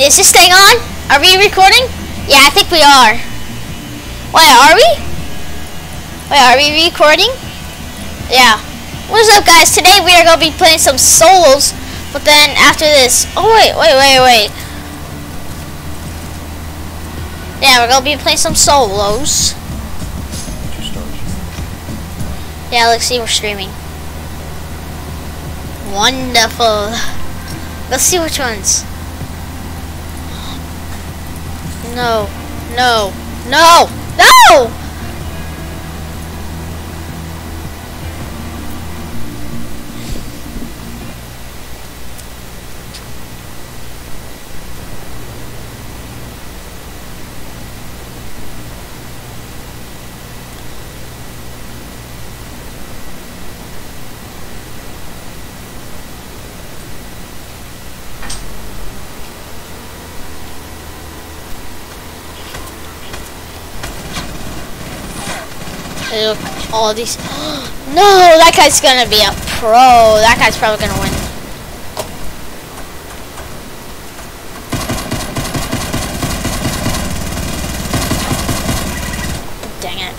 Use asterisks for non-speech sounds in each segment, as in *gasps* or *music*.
Is this thing on? Are we recording? Yeah, I think we are. Wait, are we? Wait, are we recording? Yeah. What's up, guys? Today we are going to be playing some solos, but then after this... Oh, wait, wait, wait, wait. Yeah, we're going to be playing some solos. Yeah, let's see, we're streaming. Wonderful. Let's see which ones. No, no, no, no! Look, all these. *gasps* No, that guy's gonna be a pro. That guy's probably gonna win. Dang it.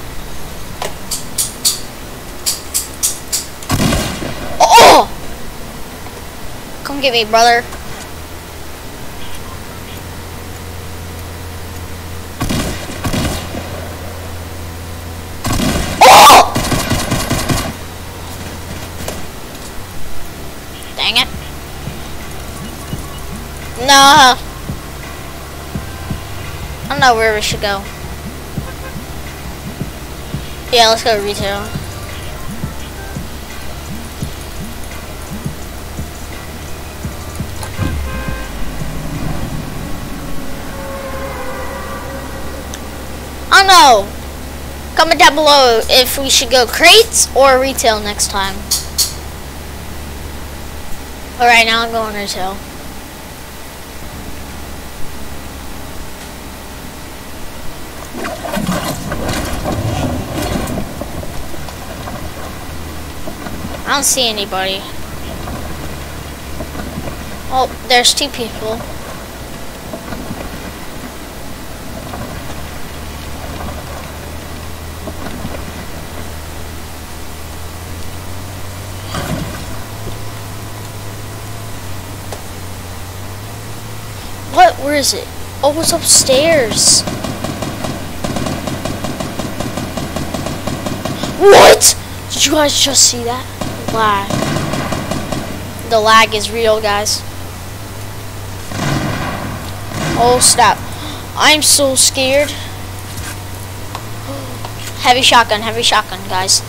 Oh! Come get me, brother. Oh! Dang it. No. I don't know where we should go. Yeah, let's go retail. I know. Comment down below if we should go crates or retail next time. Alright, now I'm going retail. I don't see anybody. Oh, there's two people. What? Where is it? Oh, it's upstairs. What? Did you guys just see that? The lag is real, guys. Oh, stop. I'm so scared. *gasps* Heavy shotgun, heavy shotgun, guys.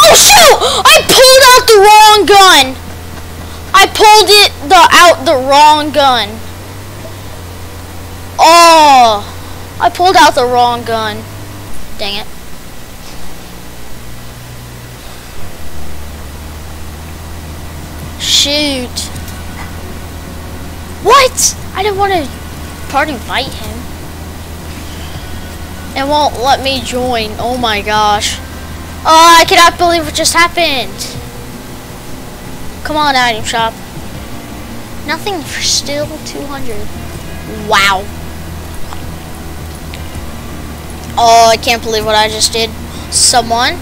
Oh shoot! I pulled out the wrong gun. I pulled it the out the wrong gun. Oh, I pulled out the wrong gun. Dang it. Shoot. What? I didn't want to party fight him. It won't let me join. Oh my gosh. Oh, I cannot believe what just happened. Come on, item shop. Nothing for still 200. Wow. Oh, I can't believe what I just did. Someone.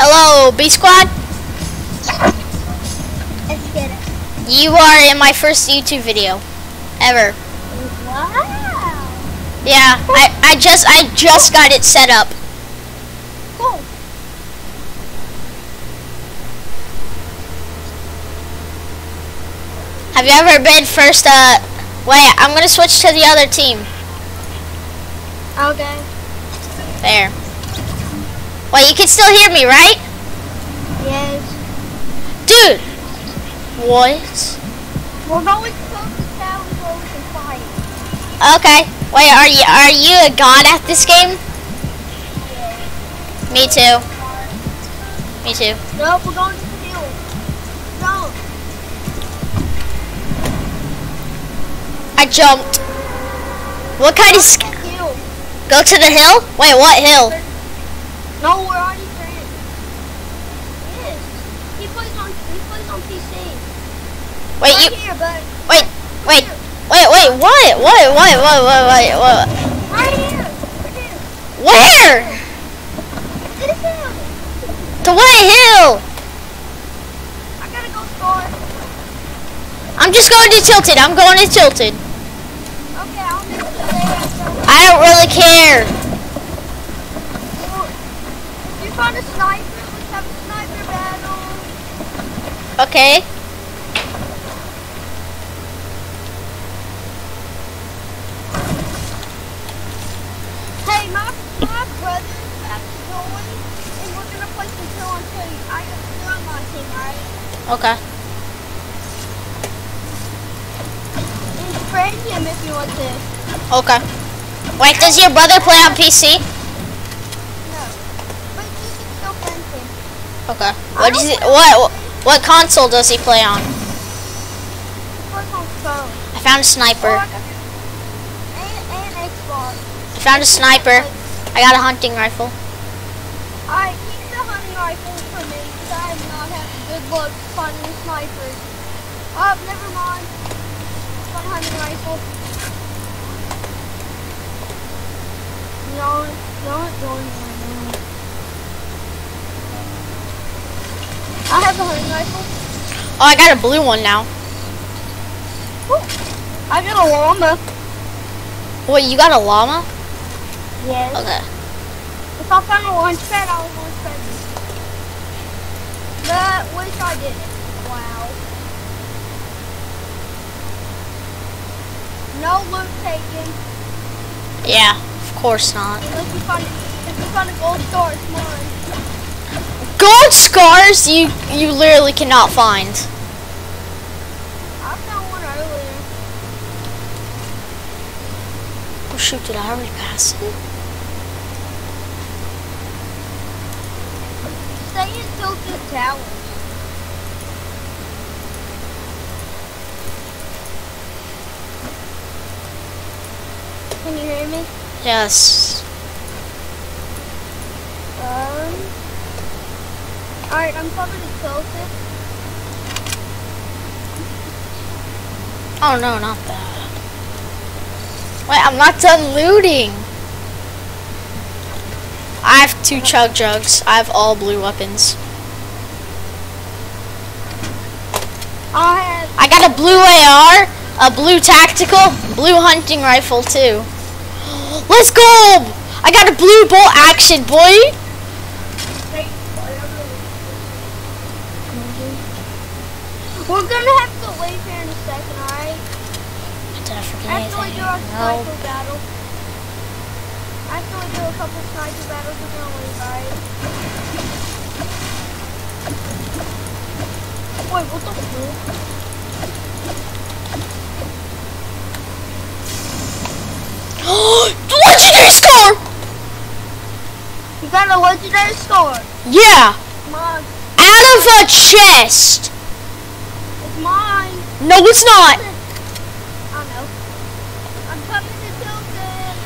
Hello, B Squad. Let's get it. You are in my first YouTube video ever. Wow. Yeah, I, I just I just got it set up. Cool. Have you ever been first uh wait, I'm gonna switch to the other team. Okay. There. Wait, you can still hear me, right? Yes. Dude! What? We're going to close the town so we can fight. Okay. Wait, are you are you a god at this game? Yeah. Me too. Me too. No, we're going I jumped. What kind of go to the hill? Wait, what hill? No, we're already friends. Yes. He plays on he plays on PC. Wait, right you here, but wait, wait, wait, wait. What? What? What? What? What? What? what? right here. Where? Hill. To what hill? I gotta go score. I'm just going to Tilted. I'm going to Tilted. Okay, I'll make it today after. I don't really care. You find a sniper, let's have a sniper battle. Okay. Hey, my, my brother's to join, and we're gonna play some kill on two. I got two on my team, right? Okay. And him if you want to. Okay. Wait, does your brother play on PC? No. But you can still him. Okay. What is it? What? What console does he play on? He plays on phone. I found a sniper. I got- And, and Xbox. I found a sniper. I got a hunting rifle. I keep the hunting rifle for me because I have not had good luck finding snipers. Oh, never mind. Fun hunting rifle. No, don't join me. I have the hunting rifle. Oh, I got a blue one now. I got a llama. Wait, you got a llama? Yes. Okay. If I found a launch pad, I would launch pad. But wish I didn't. Wow. No loot taken. Yeah, course not. Unless you find if find a gold scar, it's mine. Gold scars you you literally cannot find. I found one earlier. Oh shoot, did I already pass it? Stay in Tilted Towers. Can you hear me? Yes. Um. Alright, I'm to Tilted. Oh no, not that. Wait, I'm not done looting. I have two chug jugs. I have all blue weapons. I have. I got a blue AR, a blue tactical, blue hunting rifle too. Let's go! I got a blue bolt action, boy. We're gonna have to leave here in a second, alright? I After we do our No. sniper battle. After we do a couple sniper battles, we're gonna leave, alright? Wait, what the fuck? *gasps* *gasps* Legendary scar! You got a legendary scar. Yeah, on. out of a chest. It's mine. No, it's not. I don't know. I'm coming to Tilted.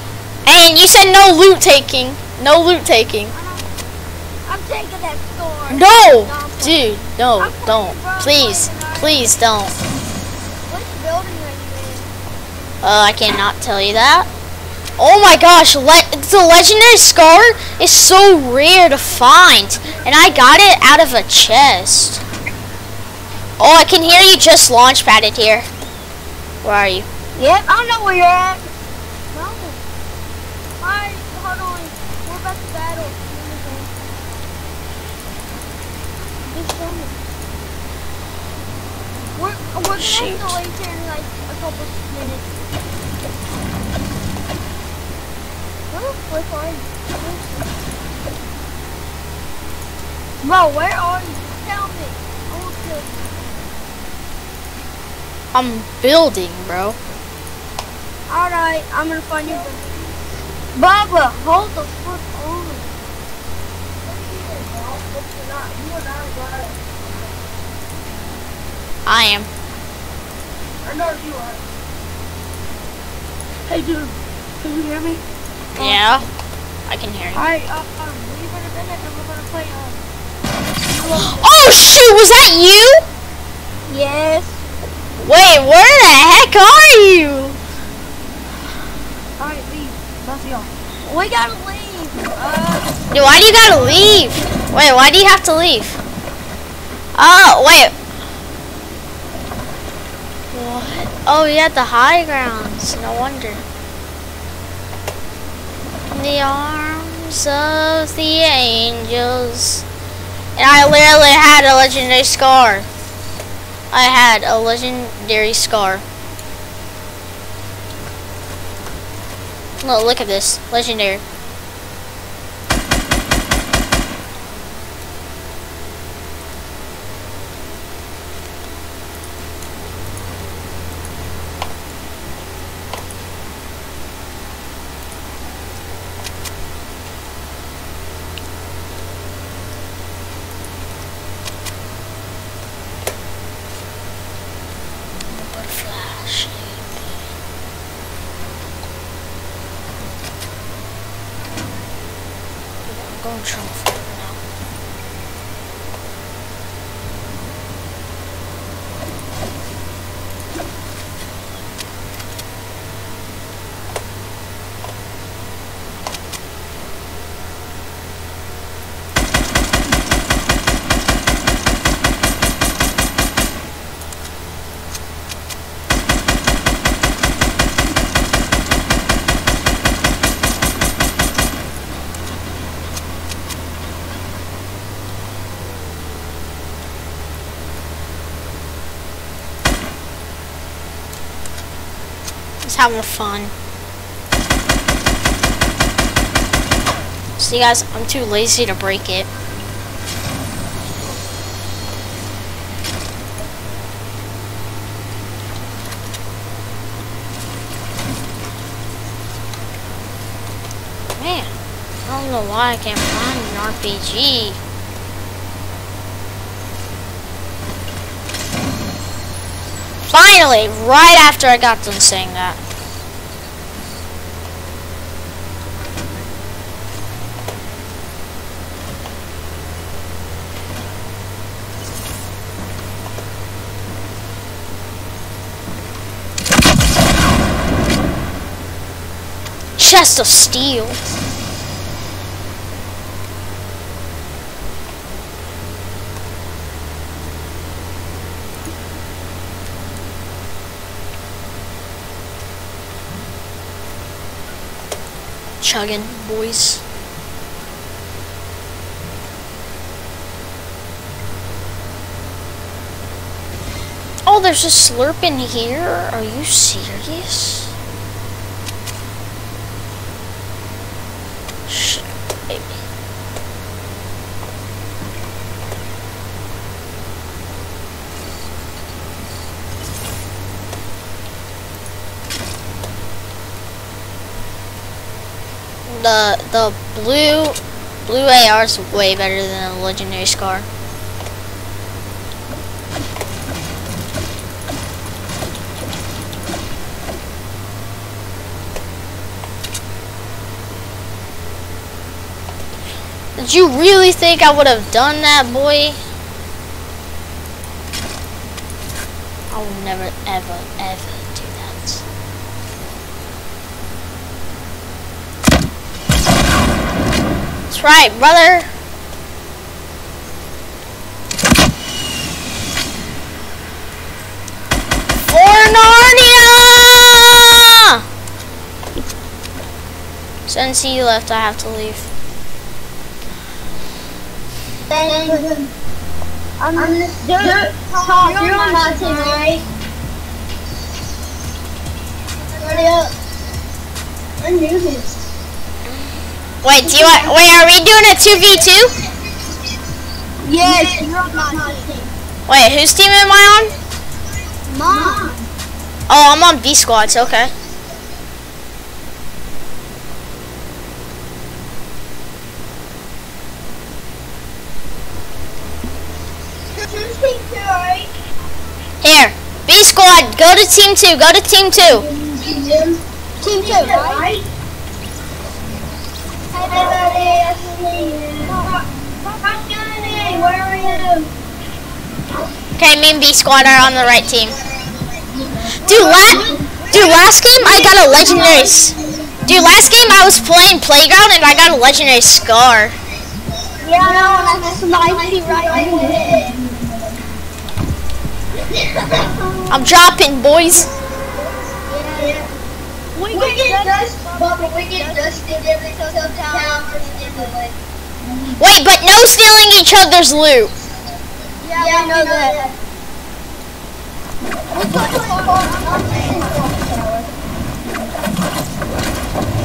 And you said no loot taking. No loot taking. Know. I'm taking that scar. No, I'm playing. dude, no, don't. Please, please don't. Which building are you in? Uh, I cannot tell you that. Oh my gosh, le- the legendary scar is so rare to find, and I got it out of a chest. Oh, I can hear you just launch padded here. Where are you? Yep, I don't know where you're at. No. Alright, hold on. We're about to battle. Just show me. We're, we're gonna Shoot. have to leave here in like a couple minutes. Where are you? Bro, where are you? Tell me. I will kill you. I'm building, bro. Alright, I'm gonna find you. Bubba, hold the fuck on. I am. I know you are. Hey, dude, can you hear me? Yeah, I can hear you. Alright, uh, um, leave it a minute and we're gonna play, um... *gasps* Oh shoot, was that you? Yes. Wait, where the heck are you? Alright, leave. Let's go. We gotta leave. Uh, Dude, why do you gotta leave? Wait, why do you have to leave? Oh, wait. What? Oh, you had the high grounds. No wonder. The arms of the angels. And I literally had a legendary scar. I had a legendary scar. Look, look at this. Legendary. But flash. I'm Just having fun. See guys, I'm too lazy to break it. Man, I don't know why I can't find an RPG. Finally, right after I got done saying that. Chest of steel. Chugging, boys. Oh, there's a slurp in here? Are you serious? The the blue blue AR is way better than a legendary scar. Did you really think I would have done that, boy? I will never, ever, ever do that. That's right, brother. For Narnia! Since he left, I have to leave. I'm, dude, Tom, you're on my team, right? Ready up. I knew this. Wait, do you want, wait, are we doing a 2v2? Yes, you're on my team. Wait, whose team am I on? Mom. Oh, I'm on B squads. Okay. Choose team two, alright? Here, B squad. Go to team two. Go to team two. Team two. Team two, right? Hey, buddy. That's me. Johnny, where are you? Okay, me and B squad are on the right team. Dude, la- dude, last game I got a legendary. s- Dude, last game I was playing playground and I got a legendary scar. Yeah, no, that's slightly right there. I'm dropping, boys. We get dust, but we get dusted every time. Wait, but no stealing each other's loot. Yeah, I know that.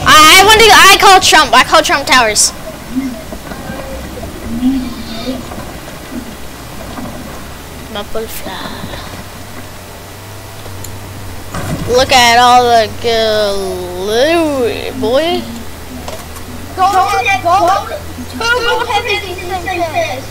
I, I want to. I call Trump. I call Trump Towers. Maple. Look at all the loot, boy. Go ahead, go. Two go heavy things What? How? Oh, sweet. Oh, let's go. Wait, can I have a golden heavy? Whoever got it? Yeah, I'll give you my heavy. One more heavy.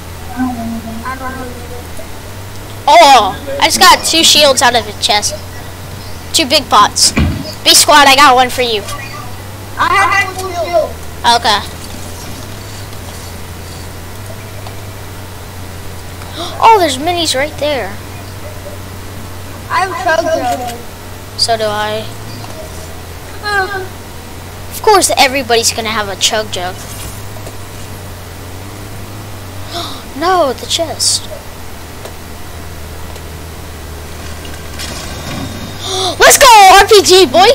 Oh, I just got two shields out of the chest. Two big pots. B squad, I got one for you. I have full shield. Okay. *gasps* Oh, there's minis right there. I have chug. So do I. Of course, everybody's gonna have a chug jug. No, the chest. *gasps* Let's go, RPG boy.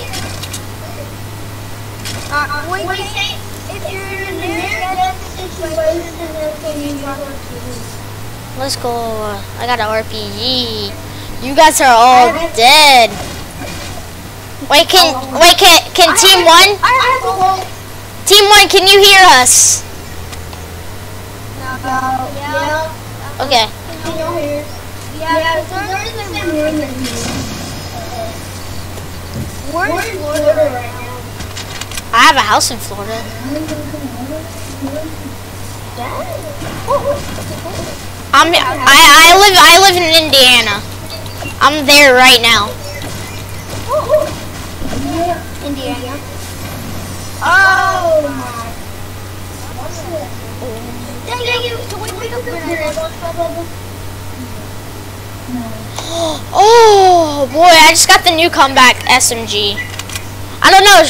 Uh, we can't, if you're in a near-death situation, then can you drop a Let's go. uh, I got an RPG. You guys are all dead. Wait, can wait can can team one? I have a. Team one, can you hear us? No. Yeah. Okay. Hear? Yeah, there's the same room in. We're in Florida right now. I have a house in Florida. I'm I I live I live in Indiana. I'm there right now. Indiana. Oh my. Dang it, can we pick up the Oh boy, I just got the new compact SMG. I don't know.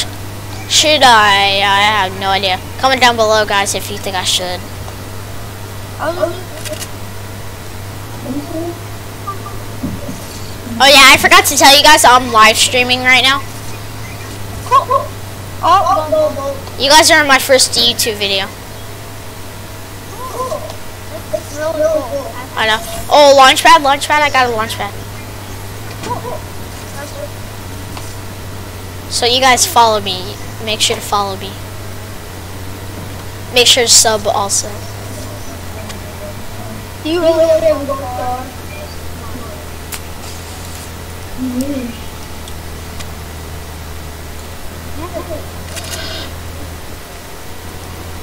Should I? I have no idea. Comment down below, guys, if you think I should. Oh yeah, I forgot to tell you guys I'm live streaming right now. You guys are in my first YouTube video. It's really cool. I know. Oh, launchpad, launchpad. I got a launchpad. So you guys follow me. Make sure to follow me. Make sure to sub also. Do you really want to go far?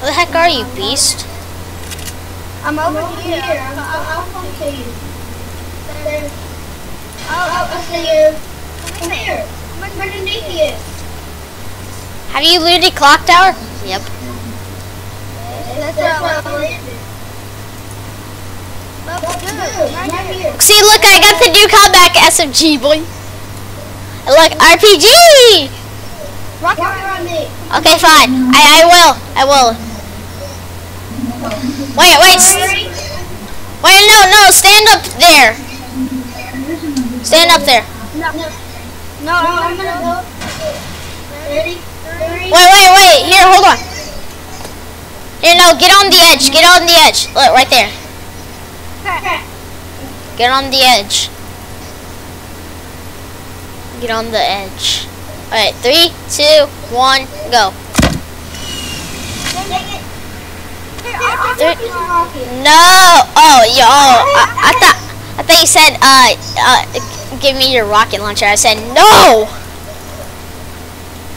The heck are you, beast? I'm over here. I'll, I'll, I'll come to you. There. I'll, I'll see you. Come here. I'm underneath you. Have you looted clock tower? Yep. That's where I landed. That's. Right. See, look, I got the new compact SMG, boy. Look, RPG! Rock around me. Okay, fine. I, I will. I will. Wait, wait. Wait, no, no. Stand up there. Stand up there. No. No, No, I'm gonna go. Ready? Wait, wait, wait. Here, hold on. Here, no, get on the edge. Get on the edge. Look, right there. Get on the edge. Get on the edge. Alright, three, two, one, go. Here, I'll There- take this rocket. No! Oh, yo, I, I thought I thought you said, uh, uh, give me your rocket launcher. I said, no!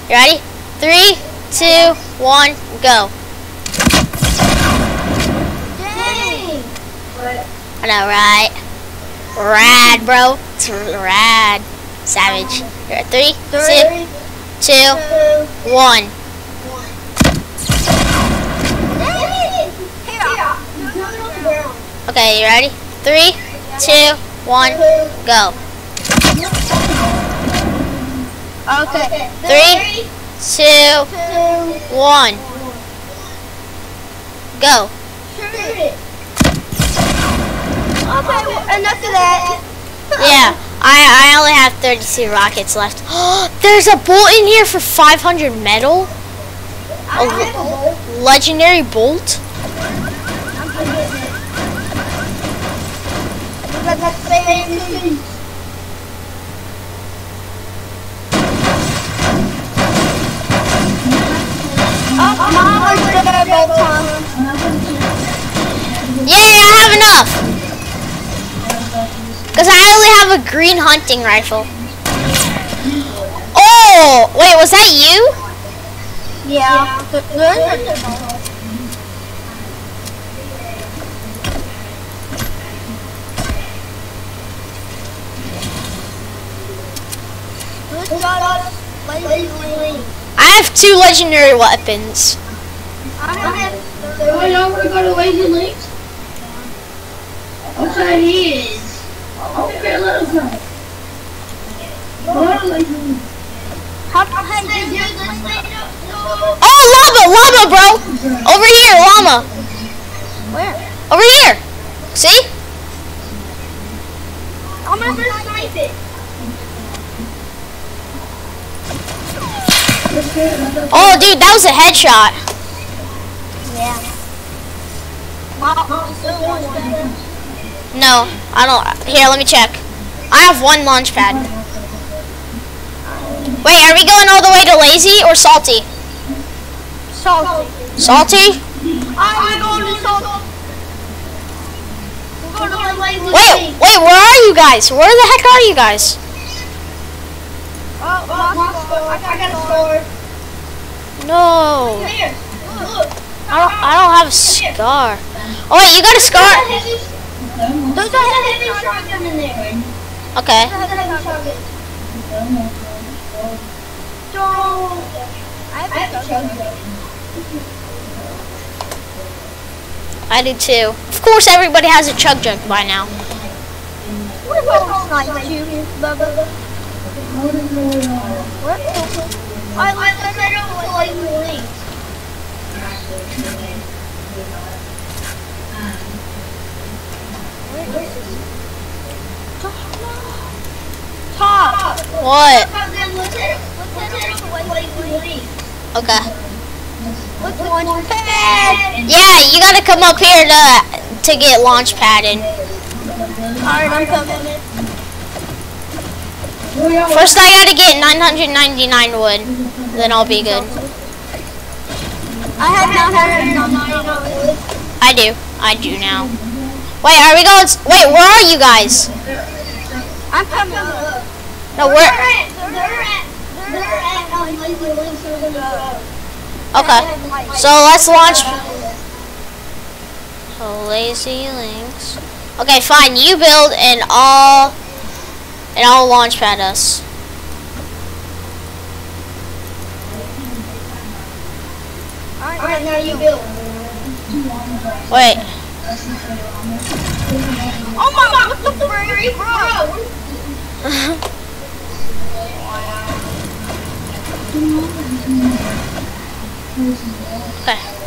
You ready? Three, two, one, go. Dang. I know, right? Rad, bro. It's rad. Savage. Here, Three, two, Three, two, two, one. Dang. Here, no, no, no, on the ground. Okay, you ready? Three, two, one, go. Okay. Three, two, one, go. Okay, enough of that. Yeah, I, I only have 32 rockets left. *gasps* There's a bolt in here for 500 metal. A. Legendary bolt. Because that's the. Oh, mom, I have bolt on. Yay, I have enough. Because I only have a green hunting rifle. Oh, wait, was that you? Yeah. There- There's a Good job, Leslie. I have two legendary weapons. I have Oh, y'all wanna go to Lazy Links? Okay, he is. Okay, let us know. Go to Lazy Links. How hey, you just say no? Oh, lava, lava, bro. Over here, llama. Where? Over here. See? I'm gonna snipe it. Oh, dude, that was a headshot. Yeah. No, I don't. Here, let me check. I have one launch pad. Wait, are we going all the way to lazy or salty? Salty. Salty? Salty. Wait, wait, where are you guys? Where the heck are you guys? Moscow. I got, I got a sword. No, Here, look. I don't. I don't have a scar. Oh wait, you got a scar? There's a heavy shotgun in there. Okay. There's a heavy shotgun. Don't. I have a shotgun. I do too. Of course, everybody has a chug jug by now. What if I snipe? What? I like I it was like links. Top. What? Let's hit it. Let's hit it with like links. Okay. Let's launch pad. Yeah, you gotta come up here to to get launch padded. Alright, I'm coming. First, I gotta get 999 wood. Then I'll be good. I have not had. I do. I do now. Wait, are we going? Wait, where are you guys? I'm coming up. No, where? at, they're at, they're at, Lazy Links are gonna go. Okay. So let's launch. So lazy links. Okay, fine. You build and I'll and I'll launch pad us. Alright, now you build. Wait. Oh my god, what the freak, bro? *laughs* Okay.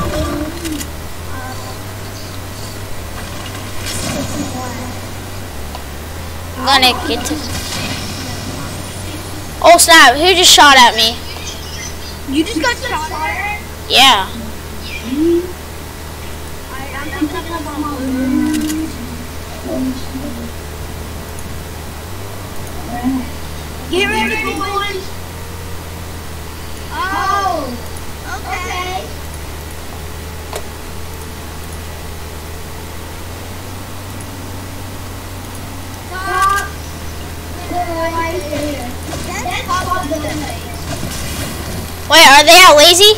gonna get to... Oh snap, who just shot at me? You just got shot at? Yeah. I, I'm thinking about Get ready, boys! Oh! Okay. Stop! Right there. That's top of the Wait, are they out lazy?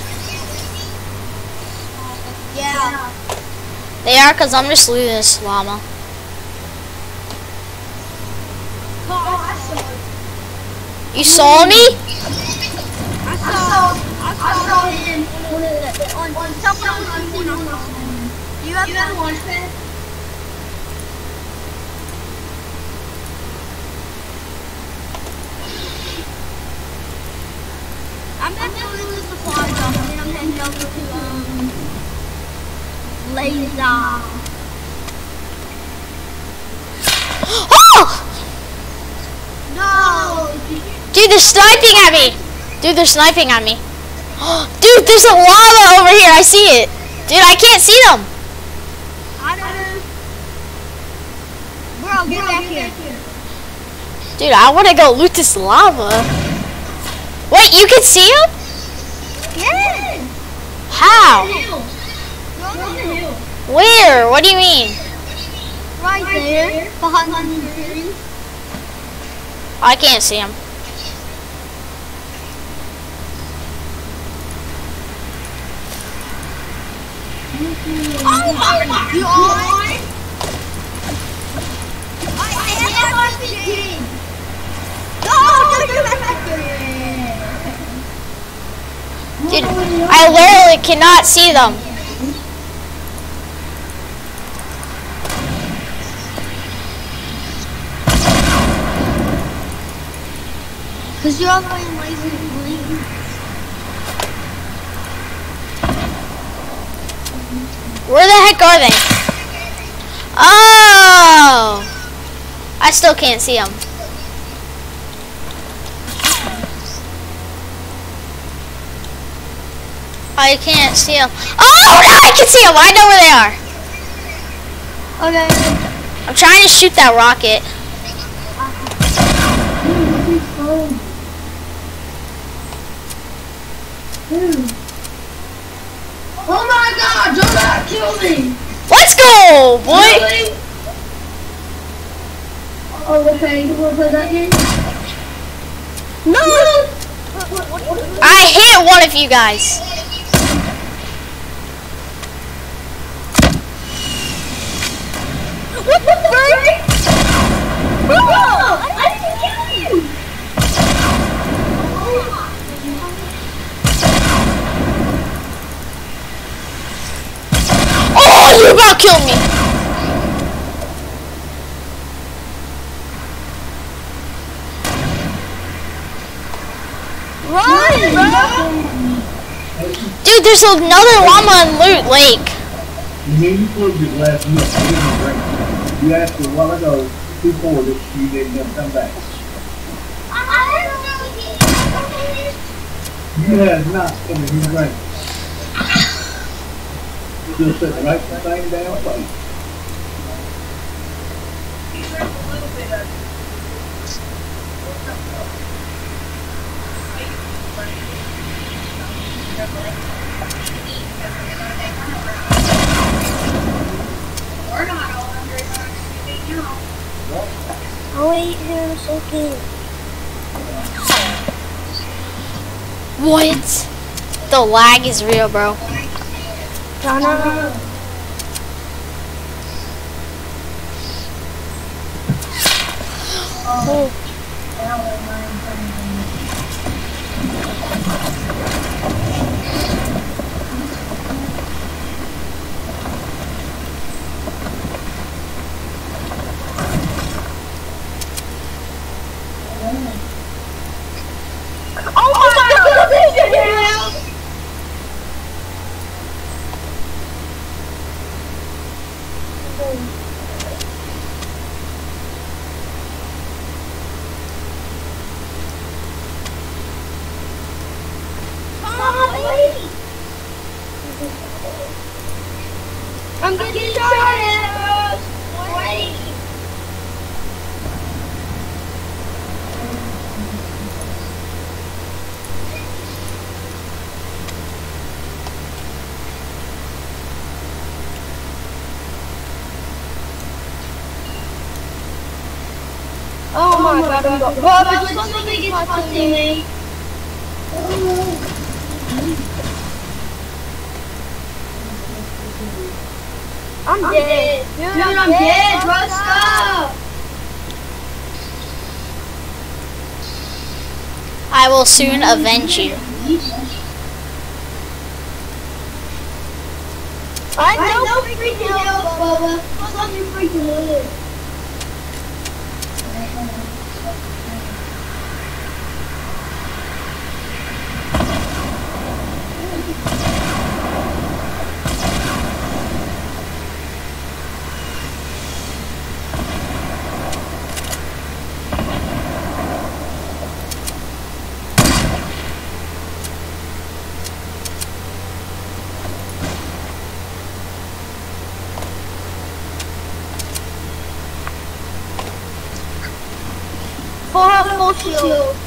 Yeah. They are, because I'm just losing this llama. I saw it. You saw me? I saw, I saw him on, on someone else's phone. I saw him. You have, you have pad? I'm gonna *gasps* supply shop and then I'm heading over to um Laser. Oh! No! Dude, they're sniping at me. Dude, they're sniping at me. *gasps* Dude, there's a llama over here. I see it. Dude, I can't see them. I don't know. Bro, get back here. Dude, I want to go loot this llama. Wait, you can see them? Yeah! How? On the. Where? What do you mean? Right there, behind the trees. I can't see him. Oh my god! I am RPG! No, no, you're oh, not Dude, I literally cannot see them. Because you're all playing lazy green. Where the heck are they? Oh! I still can't see them. I can't see them. Oh, no, I can see them. I know where they are. Okay. I'm trying to shoot that rocket. Oh my god, don't not kill me! Let's go, boy. Really? Oh, okay, you wanna play that game? No! I hit one of you guys. What the frick? Bro! I didn't kill you! Oh, you about killed me. Run, bro! Dude, there's another llama in Loot Lake. You it asked a while ago, before that you didn't ever come back. You have not come in here drink. Still sitting right the same damn place. We're not all under now. Oh wait, here's okay. What? The lag is real, bro. Donna. Oh. Oh my god! I'm getting shot Wait. Oh I'm something me. I'm dead. Dude, I'm, dead. What's up? I will soon avenge you. I know freaking hell, Bubba. Freaking? Thank.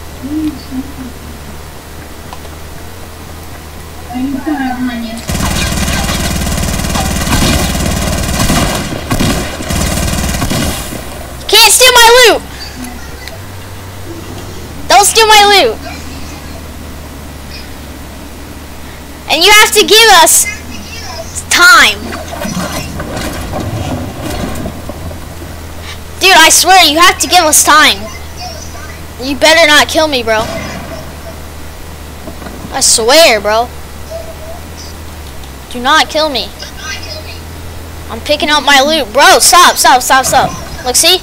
My loot! And you have to give us time. Dude, I swear you have to give us time. You better not kill me, bro. I swear, bro. Do not kill me. I'm picking up my loot. Bro, stop, stop, stop, stop. Look, see?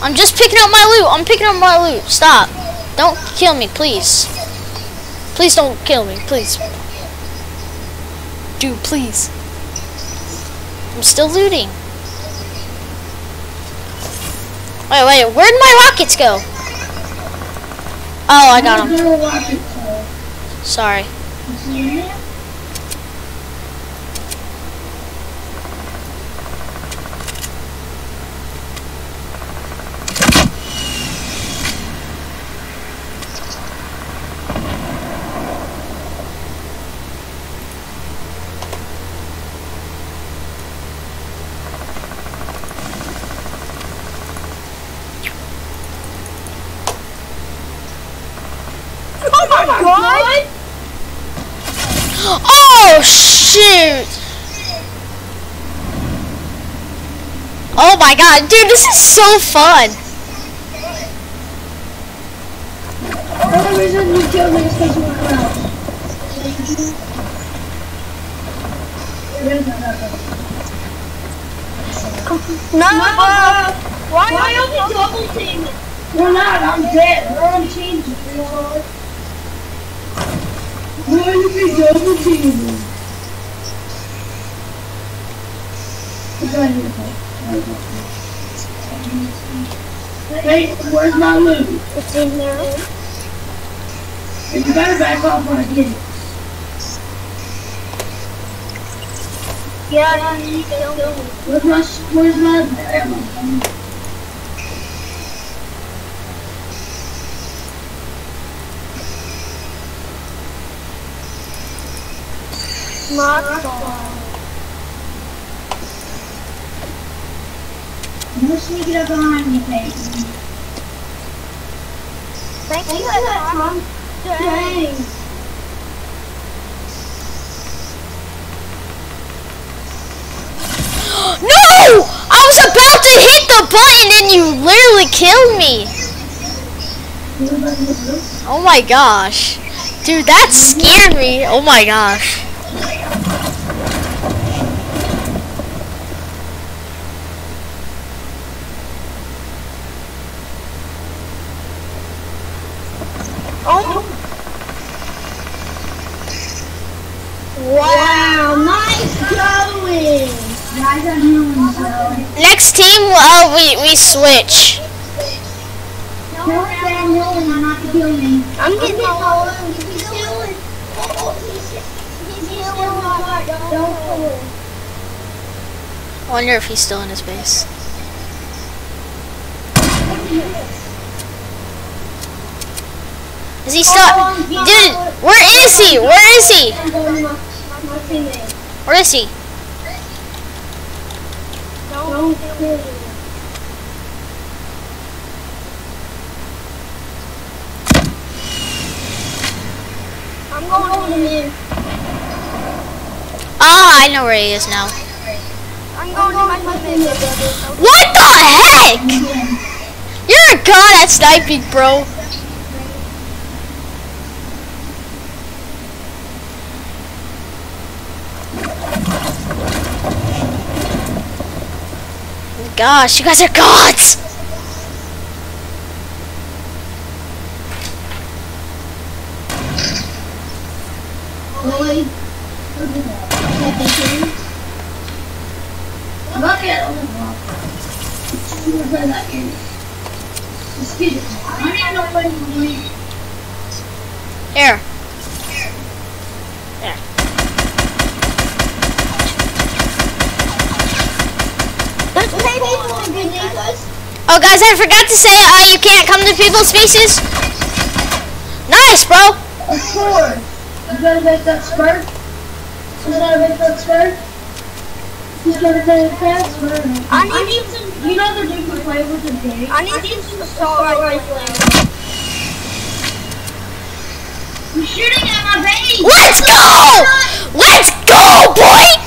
I'm just picking up my loot. I'm picking up my loot. Stop. Don't kill me, please. Please don't kill me, please. Dude, please. I'm still looting. Wait, wait, where'd my rockets go? Oh, I got them. Girl, watch it. Sorry. You see it? Oh my god! Oh, shoot! Oh my god, dude, this is so fun. You you. No! Why, why are we double teaming? We're not, I'm dead. We're on teams, you. Why you be double teaming? Hey, where's my loot? It's in there. And you better back off when I get it. Yeah, you killed me. Where's my, where's my ammo? Not fun. No sneaking up behind me, Peyton. Thank you, Tom. Dang. *gasps* No! I was about to hit the button and you literally killed me. Oh my gosh. Dude, that scared me. Oh my gosh. Wow, nice going! I'm. Next team, uh, we, we switch. Sam healing not to kill me. I'm getting all He's healing. He's healing. Don't kill him. I wonder if he's still in his base. Is he still? Dude, where is he? Where is he? Where is he? Don't kill him. I'm going to him. Ah, I know where he is now. I'm going to my teammate. What the heck? You're a god at sniping, bro. Gosh, you guys are gods! Lloyd. Look at him. You can play that game. Excuse me. I don't even know when you leave. Here. Let's play people beneath us. Oh, guys, I forgot to say, uh, you can't come to people's spaces. Nice, bro. Of course. You gotta make that spurt. You gotta make that spurt. You gotta make that spurt. I need some. You know the dude we play with the game? I need some assault rifle. You're shooting at my base! Let's go! Let's go, boy!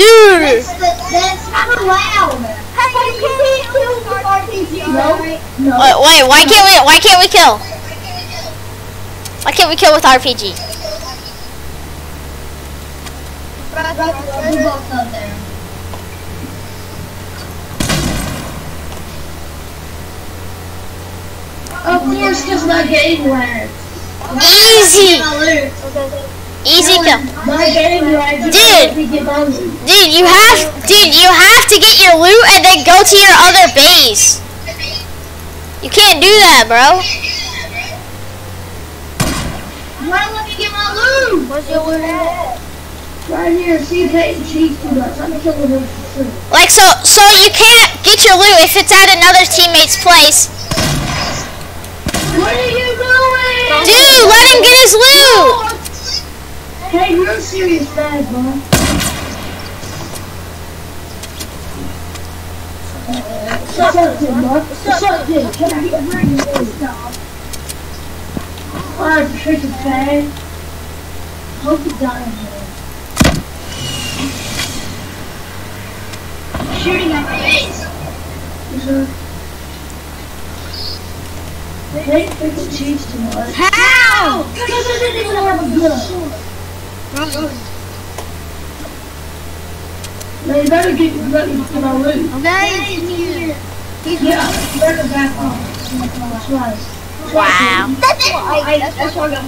Dude! That's, that's not allowed. Hey, you can't kill the RPG. No, no. Wait, wait, why can't we, why can't we kill? Why can't we kill with RPG? We're both up there. Of course, because my game lagged. Easy! My loot. Easy kill. My game lagged. Dude. You get my loot. Dude, you have, dude, you have to get your loot and then go to your other base. You can't do that, bro. Why let me get my loot? Where's your loot at? Right here, see Peyton cheese too much. I'm killing him. Like, so, so you can't get your loot if it's at another teammate's place. What are you doing? Dude, let him get his loot. Hey, you're a serious bad boy. What's up, Tim, Mark? What's up, Tim? Can I get a ring? Stop. Alright, Patricia Fang. Hope you die in here. Shooting at my face. They the cheese too much. How? Because I didn't even have a gun. Now you better get me get my loot. Okay. Yeah, you better back off. Wow. That's why. That's why I got.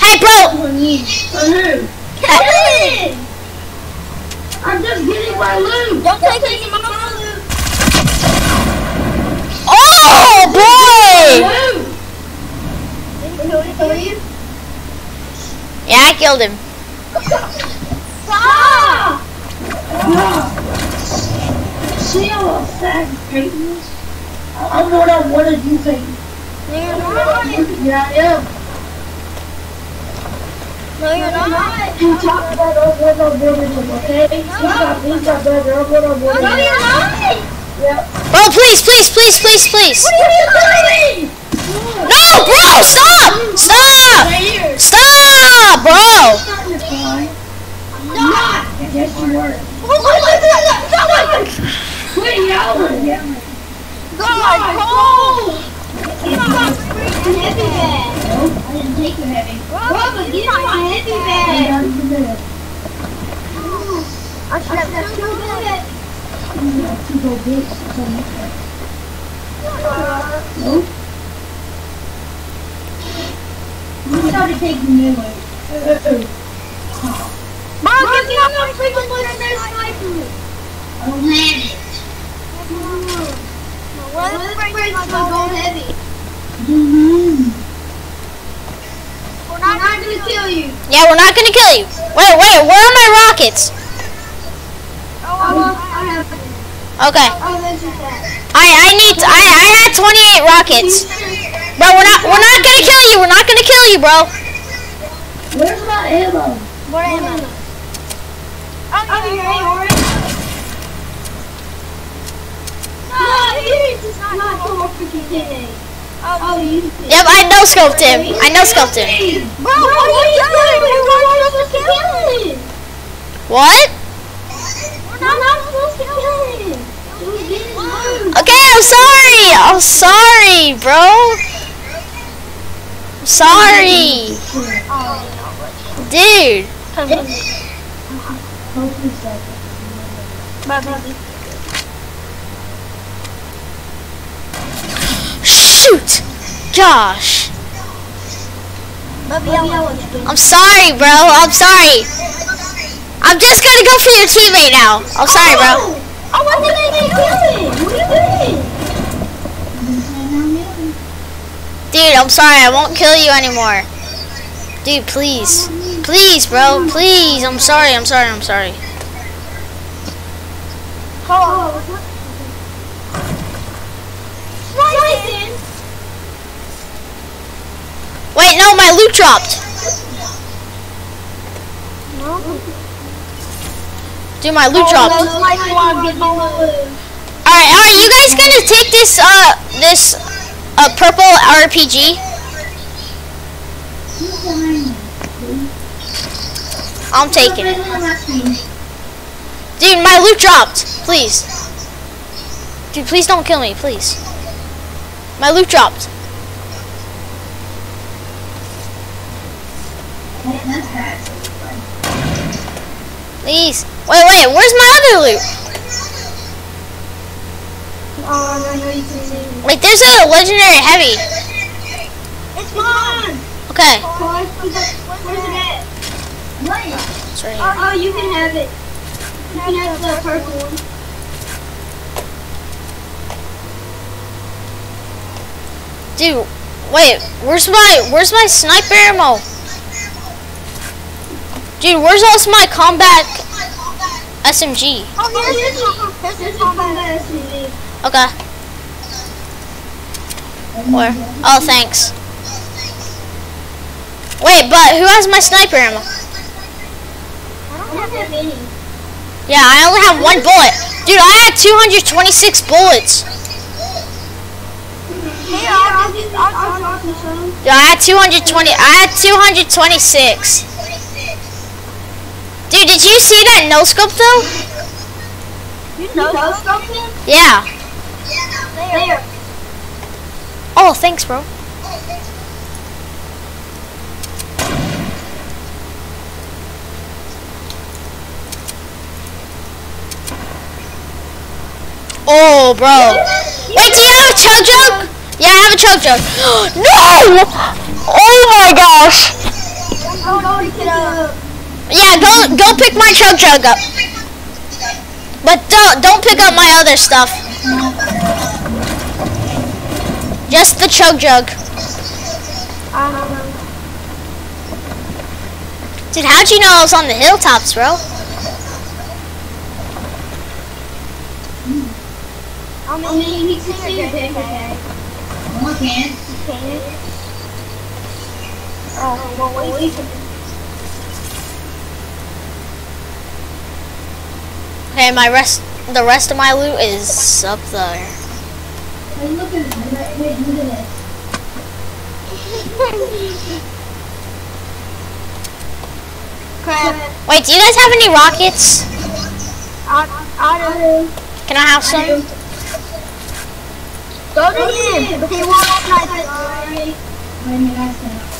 Hey, bro. On who? I'm just getting my loot. Don't take any of my loot. Oh, boy. Loot. Didn't know to kill you? Yeah, I killed him. Stop! Yeah. See how a fag Peyton is? I'm what I wanted you Peyton. Yeah, I am. No, you're not. You talk about over no boardism, okay? Please stop, please stop, brother. Over no No, you're not. Yep. Bro, please, please, please, please, please. What are you doing? No, bro, stop! Stop! here. Stop, bro! Not your phone. I'm not. Yes, you were. Quit yelling. Yeah. God, go! Get my freaking heavy bag. Nope, I didn't take your heavy. Bubba, get my heavy I bag. got you there. I should have. You two go big. Nope. You started taking new one. Bro, give me my freaking legendary sniper. I don't have it. The gold heavy? We're not gonna kill you. Yeah, we're not gonna kill you. Wait, wait, where are my rockets? Oh, I have it. Okay. That's just that. I I need I I had 28 rockets. Bro, we're not we're not gonna kill you. We're not gonna kill you, bro. Where's my ammo? What am I? Oh, you're orange. No, he's just not so freaking kidding. Oh, you Yep, I no scoped him. I no scoped him. Bro, what are you doing? We're not supposed to kill him. What? We're not supposed to kill him. It was getting loose. Okay, I'm sorry. I'm sorry, bro. I'm sorry, dude. Shoot, Josh. I'm sorry, bro. I'm sorry. I'm just gonna go for your teammate now. I'm sorry, bro. Oh, what did I get killing? What are you doing? Dude, I'm sorry. I won't kill you anymore. Dude, please. Please, bro. Please. I'm sorry. I'm sorry. I'm sorry. Oh. Wait, no, my loot dropped. Dude, my loot dropped. That's like why I'm getting all the Alright, alright, you guys gonna take this, uh, this, uh, purple RPG? I'm taking it. Dude, my loot dropped. Please. Dude, please don't kill me, please. My loot dropped. Please. Wait, wait, where's my other loot? Oh, I know you can. Wait, there's a legendary heavy. It's gone. Okay. Where's it at? It's right oh, here. Oh, you can have it. You can have the purple one. Dude, wait, where's my where's my sniper ammo? Dude, where's all my combat SMG? Oh, here's here's combat SMG. Okay. Where? Oh, thanks. Wait, but who has my sniper ammo? I don't have any. Yeah, I only have one bullet. Dude, I had 226 bullets. Here, I'll give you. I'll drop you some. Dude, I had 220. I had 226. Dude, did you see that no scope though? You know something? Yeah. Yeah, There. Oh, thanks, bro. Oh, bro. Wait, do you have a chug jug? Yeah, I have a chug jug. *gasps* no! Oh my gosh. I'm going to get a. Yeah, go go pick my chug jug up. But don't don't pick up my other stuff. Just the chug jug. Um, Dude, how'd you know I was on the hilltops, bro? I mean, you can see your backpack. No, I can't. Oh, well, wait. Okay, my rest, the rest of my loot is up there. Wait, do you guys have any rockets? I, Can I have some? Go to him snipe you, alright? Wait a minute, I stand up.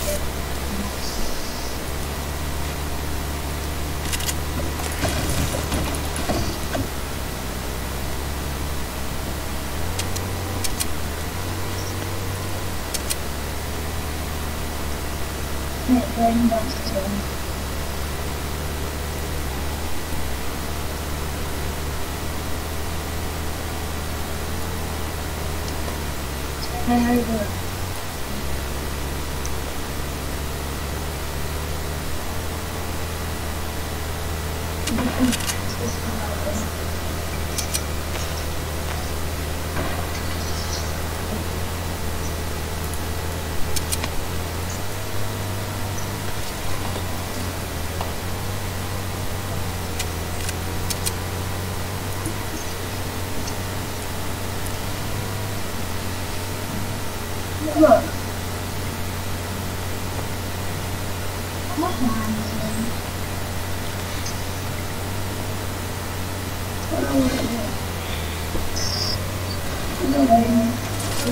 Wait, wait, I'm about to turn. Hey, how you doing? Look.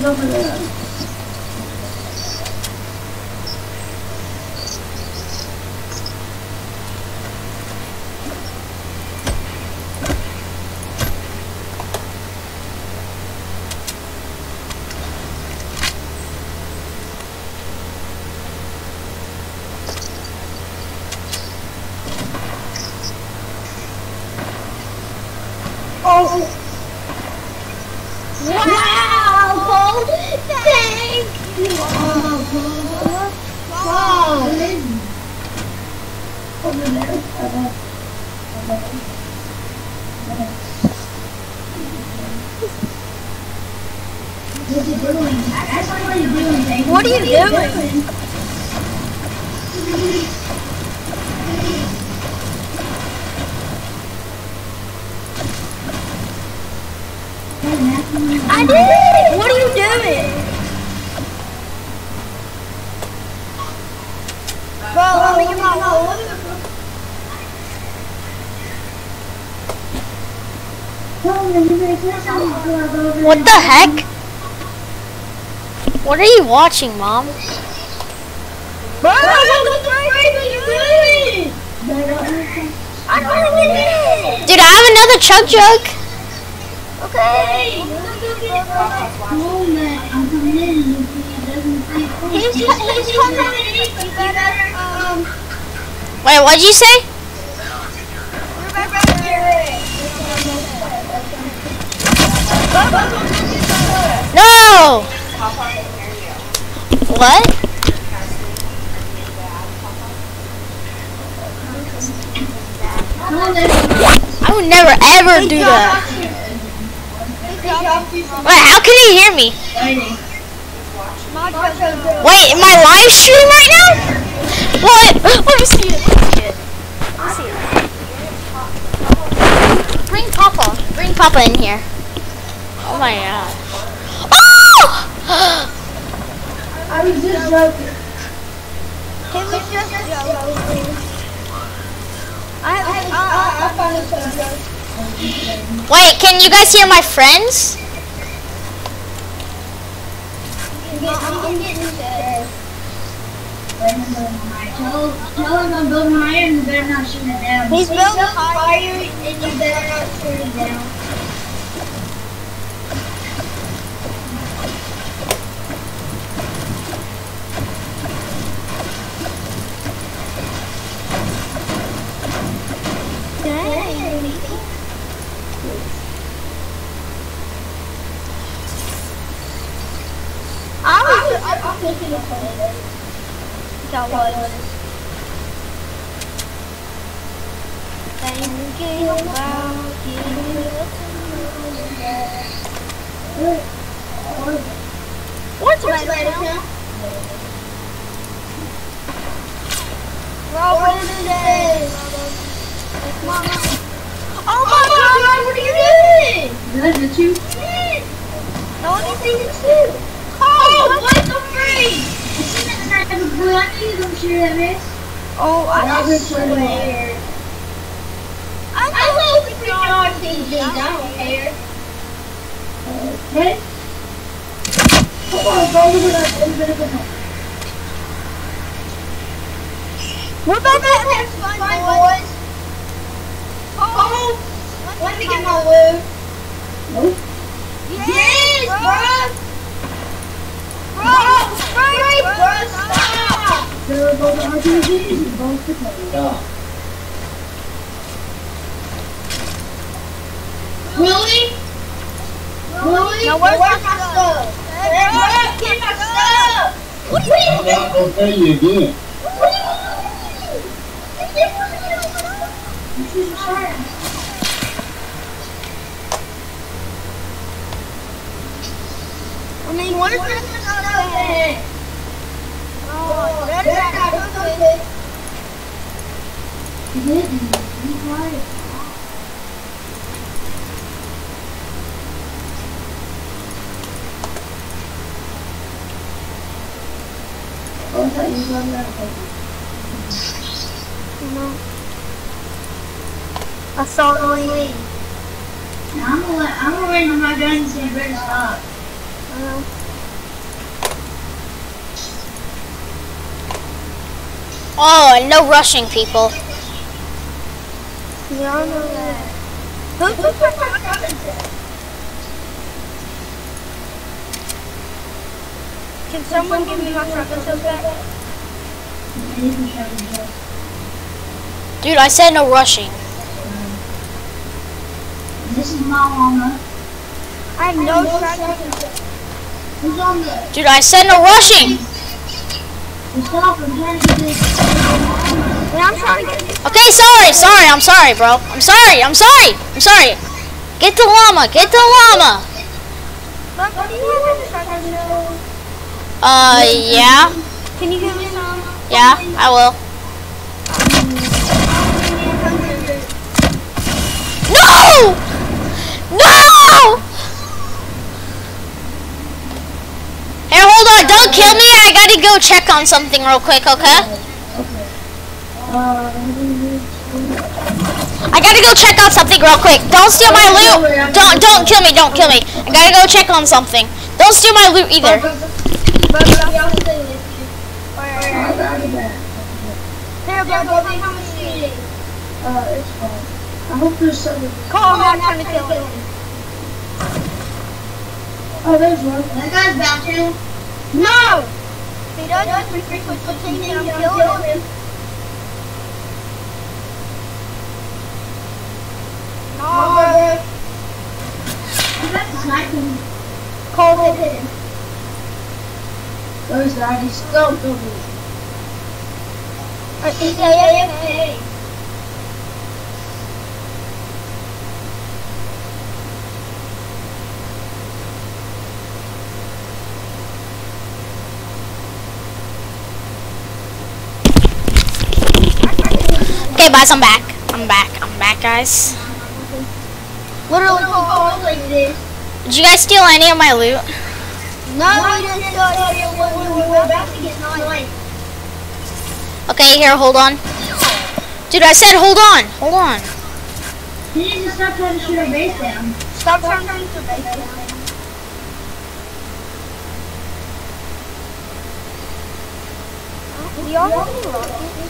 Over there. Wow, Cole. Thank you. Wow. Over there. Okay. Okay. Okay. What you doing? That's what you doing, baby. What are you doing? I did it. What are you doing? Bro, let me get my phone. What the heck? What are you watching, Mom? Bro, what the frick are you doing? I don't get it. Dude, I have another chug jug. Okay. He's, he's coming in. You better, um, Wait, what'd you say? you better get it. No! What? I would never ever do that. Wait, how can he hear me? Wait, am I live stream right now? What? *gasps* Let me see it. Bring Papa. Bring Papa in here. Oh my god. *gasps* I was just joking. He was just joking. I have, I, I, I found a subject. Wait, can you guys hear my friends? I'm getting there. Tell, tell him I'm building higher and you better not shoot it down. He's building higher and you better not shoot it down. Was, I was looking. That was. Thinking about you. What's my name? Robert today. Oh, oh my god! God, what are you doing? Did I hit you? No one is saying it too. Oh, what the freak? I seen that sniper. I knew you were gonna shoot. Oh, I was swear. I know the freaking RPG. I don't care. Okay. Come on, go over that little bit of a help. We're about to have fun, boys. Oh, oh let me get my loot. Nope. Yes, bro. Bro, bro, stop. So go to RPG and go to play. Yeah. Really? Really? Now where's, my stuff? Hey, bro, get my stuff. What are you I'm not gonna tell you again. This is a shot. I mean, what is this stuff in? Better not cook it. You didn't. Be quiet. I thought you were going to I saw it leave. I'm gonna I'm gonna my gun and better stop. Uh-huh. Oh, and no rushing, people. Yeah, I know that. Who took my shotgun? Can someone give me my shotgun so back? Dude, I said no rushing. This is my mama. I have no shotgun. Who's on the Dude, I said no rushing. stop? I'm trying to get this. Yeah, I'm trying to get this. Okay, sorry, sorry, I'm sorry, bro. I'm sorry, I'm sorry, I'm sorry. Get the llama, get the llama. Look, do you have a shotgun? Uh, yeah, Can you give me some? yeah, I will. No! No! Hey, hold on, don't kill me. I gotta go check on something real quick, okay? Uh, I gotta go check on something real quick. Don't steal my loot. Don't don't kill me. Don't kill me. I gotta go check on something. Don't steal my loot either. But I'll stay with you. I'll be back. Here, bro, go how much do you need? Uh, it's fine. I hope there's something. Call, I'm not trying to kill him. Oh, there's one. That guy's about to. No! He does this when he puts the thing and I'm killing him. No, bro. That's a sniper. Cole hit him. That? He's still building. He's AFK. Okay, guys, I'm back. I'm back. I'm back, guys. Literally Cole like this. Did you guys steal any of my loot? No, we didn't start here when we were about to get nine. Okay, here, hold on. Dude, I said hold on. Hold on. He needs to stop trying to shoot our base down. Stop trying to shoot base down. Y'all have any rockets?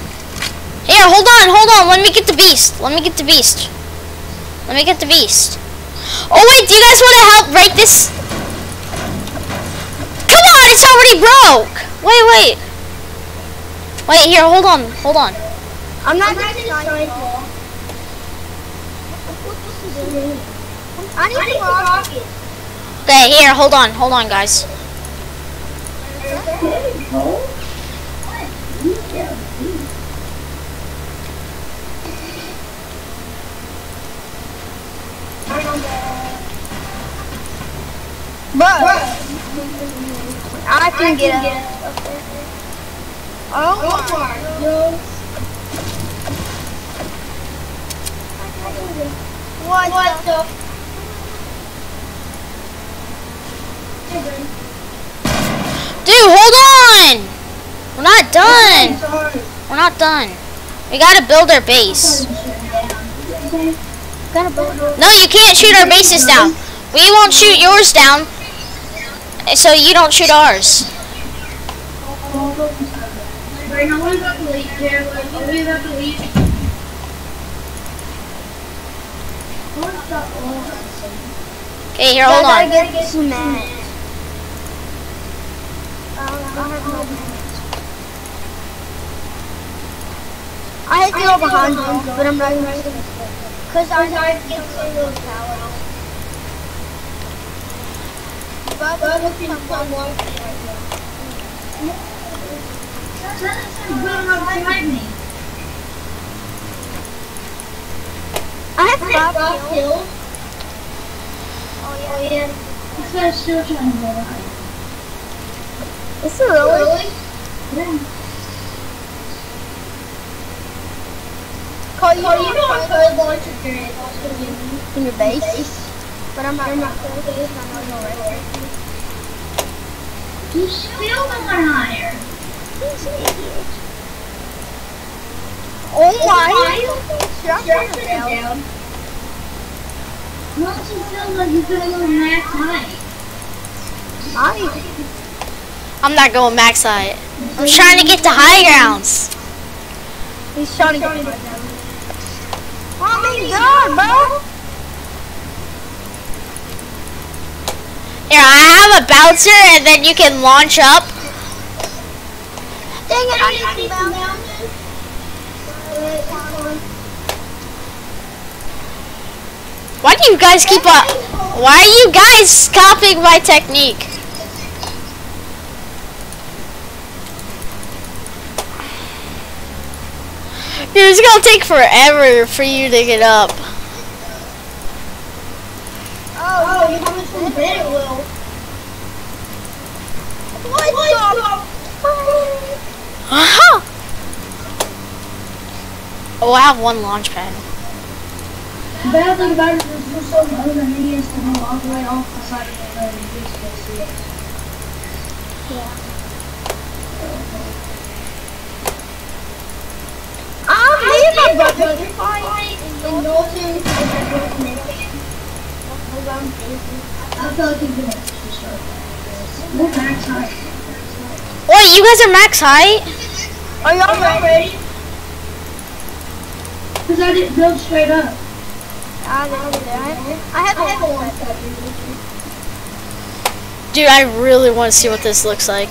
Here, hold on, hold on. Let me get the beast. Let me get the beast. Let me get the beast. Oh wait, do you guys want to help break this? Come on, it's already broke. Wait, wait. Wait, here, hold on, hold on. I'm not gonna snipe I need a rocket. Okay, here, hold on, hold on, guys. Bro, I can get it. Oh my What, What the? the? Dude, hold on! We're not done! We're not done. We gotta build our base. No, you can't shoot our bases down. We won't shoot yours down. So you don't shoot ours. The? Okay, here, hold on. get some mats. I have had to behind but I'm not gonna. Cause I I get some of. But I'm looking for one right now. That's good enough behind me. I have five kills. Oh yeah. This guy's still trying to go behind. Is it really? Yeah. Call you, Oh, you know I could launch a grenade in your base? But I'm not You still going higher. He's an idiot. Oh my! Turn it down? Once you feel like you're gonna go max height. I, I'm not going max height. I'm trying to get to high grounds. he's trying to get me down. Oh my god, bro! Here, I have a bouncer and then you can launch up. Dang it, I need some down. Why do you guys keep up? Why are you guys copying my technique? Dude, it's gonna take forever for you to get up. Oh, you haven't from bed it will. What the? Aha! Oh, I have one launch pad. The bad thing about it is we're so low that he has to go all the way off the side of the road and just go see it. I'm leaving my brother. In Norton, I feel like Wait, you guys are max height? Are y'all ready? Because I didn't build straight up. I didn't do that. I have a one. Dude, I really want to see what this looks like.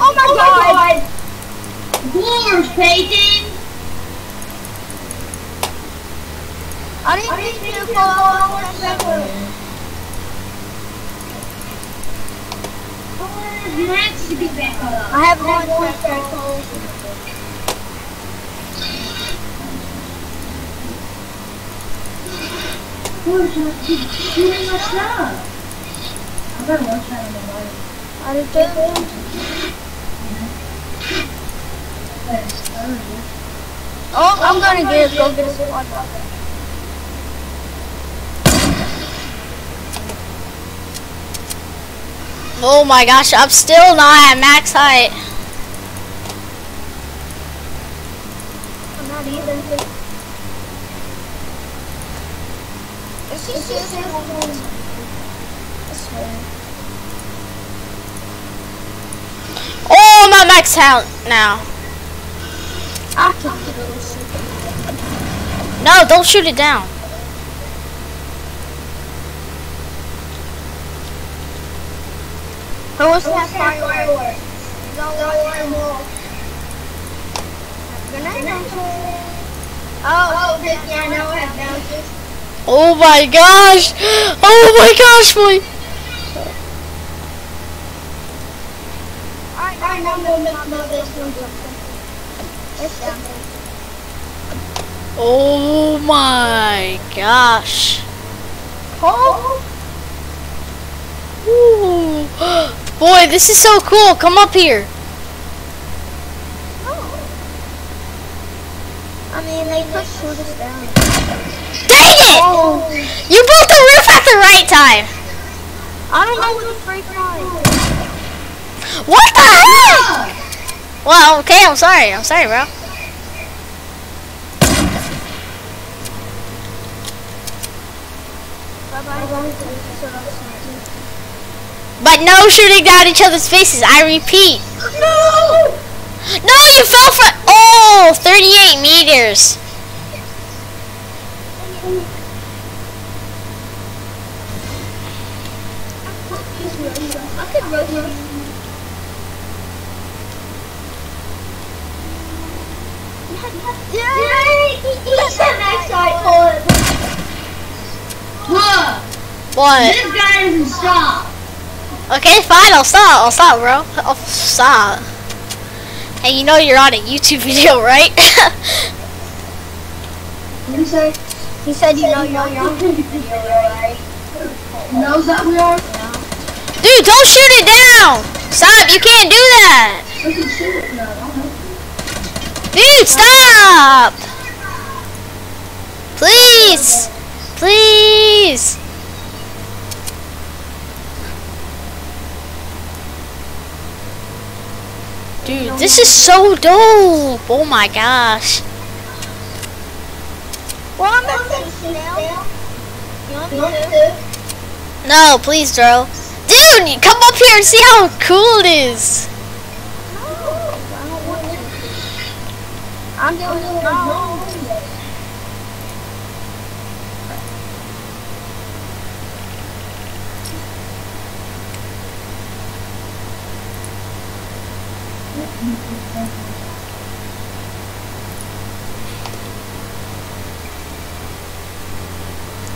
Oh my oh god! Floors, Peyton! I didn't Max to back up. I have one. I better watch that in the. I did too. That's thirty. Oh, I'm gonna get go get a squad. Oh my gosh, I'm still not at max height. I'm not either. It's just this one. Oh, I'm at max height now. I can't. No, don't shoot it down. Who wants to have fireworks? Don't worry, more. Grenade launcher. Oh, yeah, now I have bouncers. Oh my gosh! Oh my gosh, boy! Alright, alright, now I'm gonna make my this one something. It's down. Oh my gosh. Oh! Ooh. Boy, this is so cool. Come up here. Oh. I mean, they could shoot us down. Dang it! Oh, You built the roof at the right time. I don't know what the freak line. What the heck? Well, okay, I'm sorry. I'm sorry, bro. But no shooting down each other's faces. I repeat. No! No, you fell for. Oh, 38 meters. I could rotate. Yay! He's an X-Icon! What? this guy doesn't stop. Okay, fine. I'll stop. I'll stop, bro. I'll stop. Hey, you know you're on a YouTube *laughs* video, right? What did he say? He said, you know, you're you're on the video, right? Knows that we are? Dude, don't shoot it down. Stop. You can't do that. We can shoot it now. I don't know. Dude, stop! Please! Please! Dude, this is so dope! Oh my gosh. Well, I'm the want me to? No, please, Dro. Dude, you come up here and see how cool it is. No, I don't want to. I'm doing it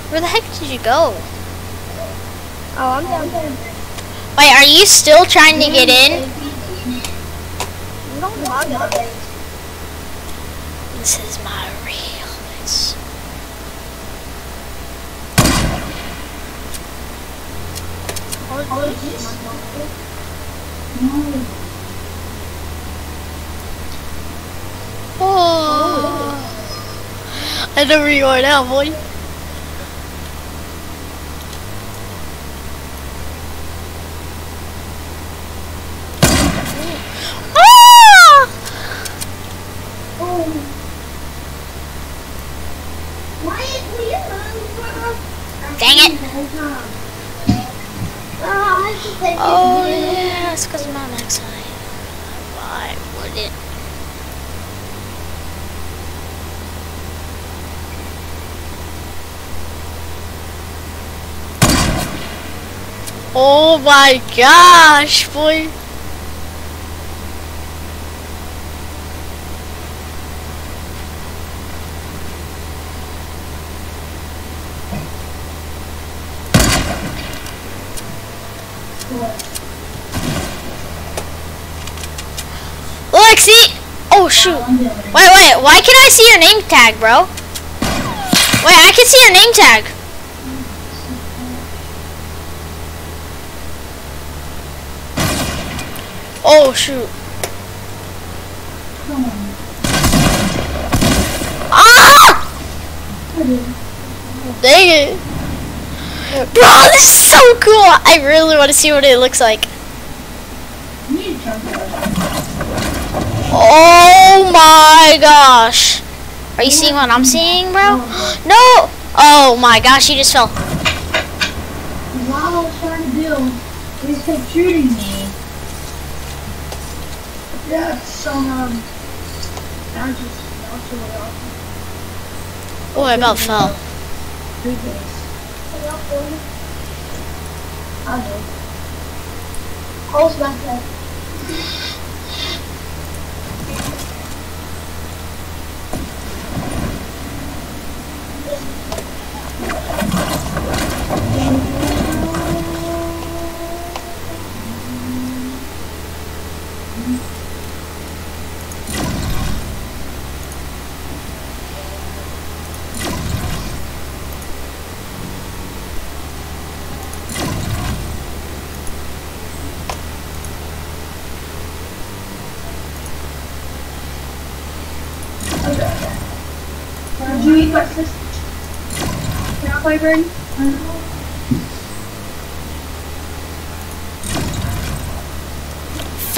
Where the heck did you go? Oh, I'm down. Wait, are you still trying to get in? You don't bother. This is my real voice. Oh. oh. I know where you are now, boy. Dang it. Oh, yeah, it's because I'm on that side. Why would it? Oh my gosh, boy. Look, see? Oh, shoot. Wait, wait. Why can I see your name tag, bro? Wait, I can see your name tag. Oh, shoot. Ah! Dang it. Bro, this is so cool. I really want to see what it looks like. You need to jump over. Oh my gosh. Are you seeing what I'm seeing, bro? No! Oh my gosh, you just fell. What I was trying to do, he just kept shooting me. Yeah, so, um, I just, also, Oh, I about fell. I know. Close back there.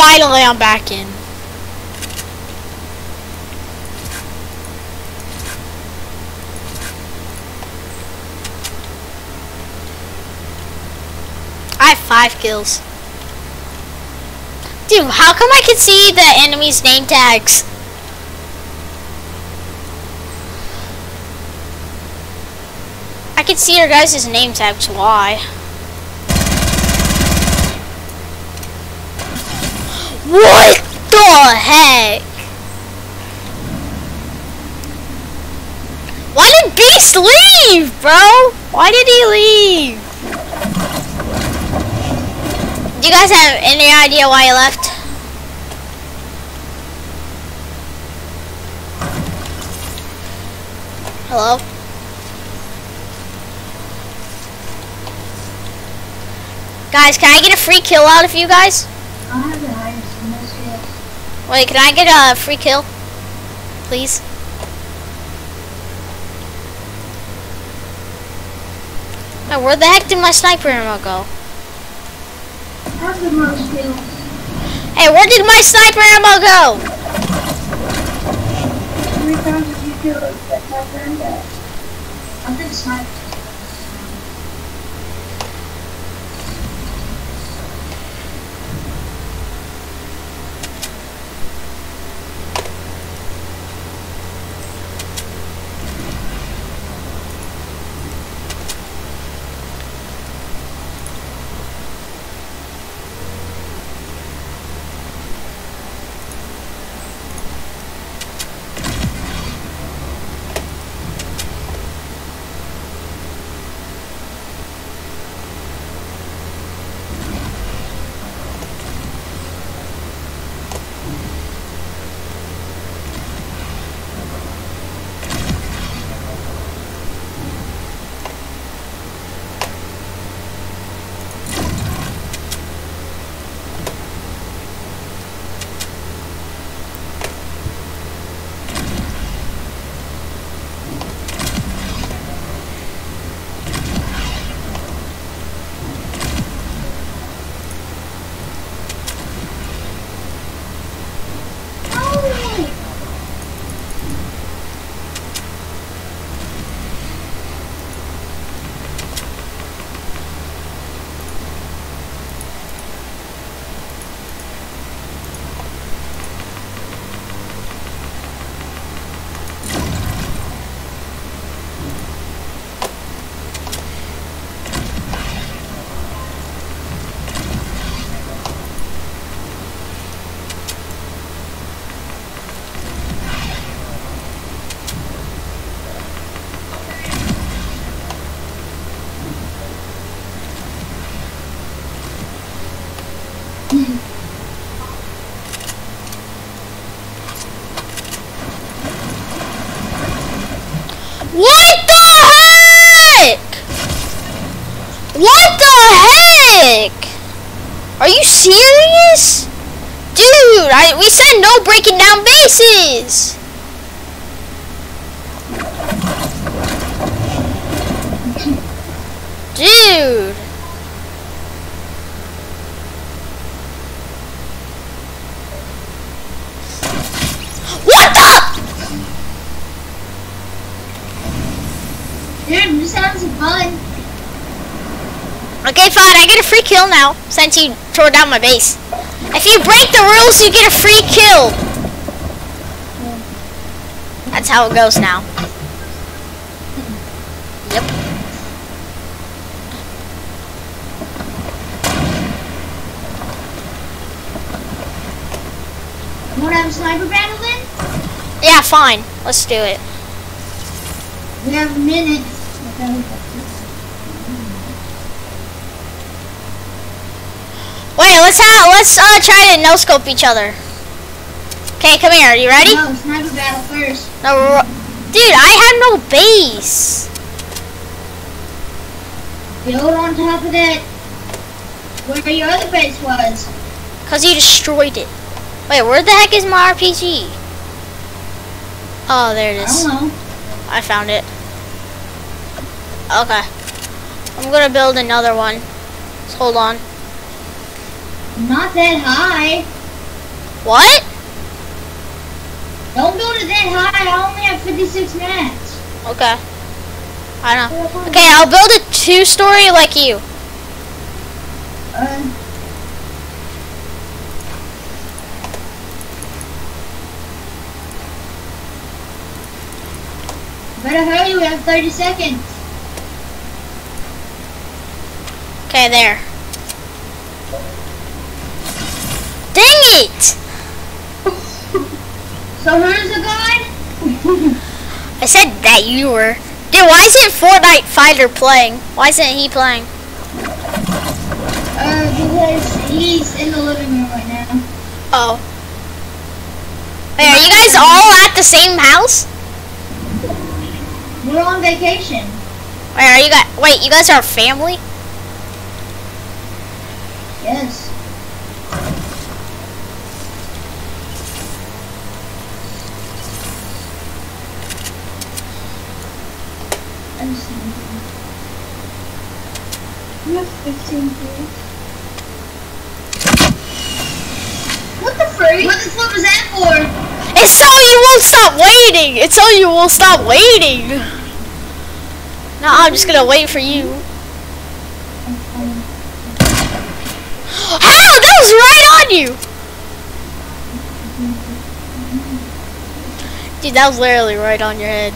Finally, I'm back in. I have five kills. Dude, how come I can see the enemy's name tags? I can see your guys' name tags. Why? What the heck? Why did Beast leave, bro? Why did he leave? Do you guys have any idea why he left? Hello? Guys, can I get a free kill out of you guys? Wait, can I get a free kill? Please? Where the heck did my sniper ammo go? Hey, where did my sniper ammo go? Serious? Dude, I, we said no breaking down bases. Dude. What the? Dude, this sounds fun. Okay, fine. I get a free kill now since you tore down my base. If you break the rules, you get a free kill. That's how it goes now. Yep. You wanna have a sniper battle then? Yeah, fine. Let's do it. We have a minute. Wait, let's have let's uh try to no scope each other. Okay, come here. Are you ready? No, sniper battle first. No, dude, I have no base. Build on top of that. Where your other base was. Cause you destroyed it. Wait, where the heck is my RPG? Oh, there it is. I don't know. I found it. Okay. I'm gonna build another one. Just hold on. Not that high. What? Don't build it that high. I only have 56 mats. Okay. I know. Okay, I'll build a two-story like you. Uh, better hurry. We have 30 seconds. Okay, there. Dang it! So who's the guy? I said that you were. Dude, why isn't Fortnite Fighter playing? Why isn't he playing? Uh, because he's in the living room right now. Oh. Wait, are you guys all at the same house? We're on vacation. Wait, are you guys? Wait, you guys are family? Yes. You have 15 kills. What the freak? What the fuck was that for? It's so you won't stop waiting. It's so you won't stop waiting. No, I'm just gonna wait for you. How? That was right on you. Dude, that was literally right on your head.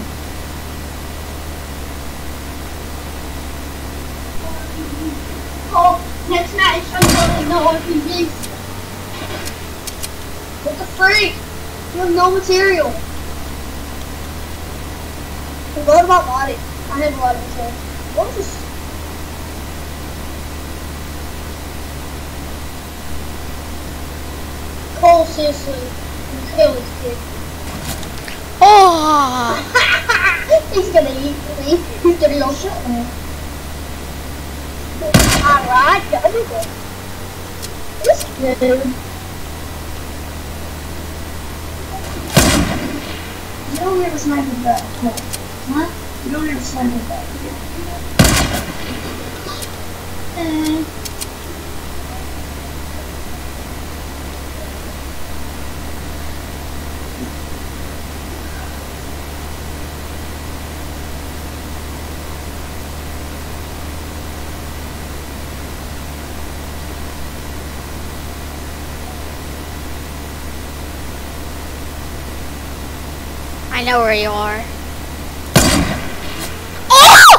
Oh, next match, I'm building no RPGs. What the freak? You have no material. What about body? I have a lot of material. What was this? Cole, seriously, you kill this kid. Oh, *laughs* He's gonna eat me. He's gonna go shit me. Alright, got it. This dude. You don't have a sniper back. Huh? You don't have a sniper back. Uh, I know where you are. Oh!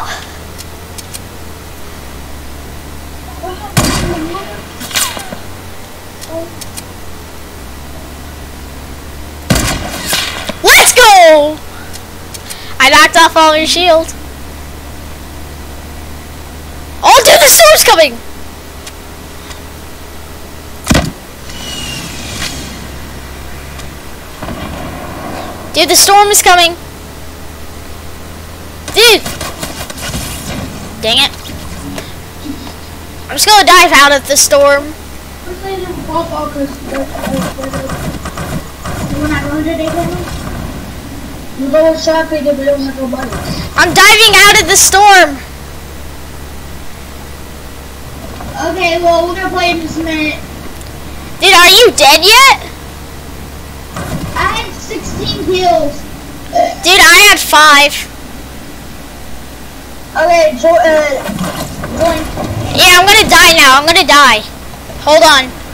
Let's go! I knocked off all your shield. Oh, dude, the storm's coming! Dude, the storm is coming. Dude! Dang it. I'm just gonna dive out of the storm. You go shopping if we don't have no money. I'm diving out of the storm. Okay, well, we're gonna play in just a minute. Dude, are you dead yet? I had 16 kills. Dude, I had five. Okay, jo uh, join. Yeah, I'm gonna die now. I'm gonna die. Hold on.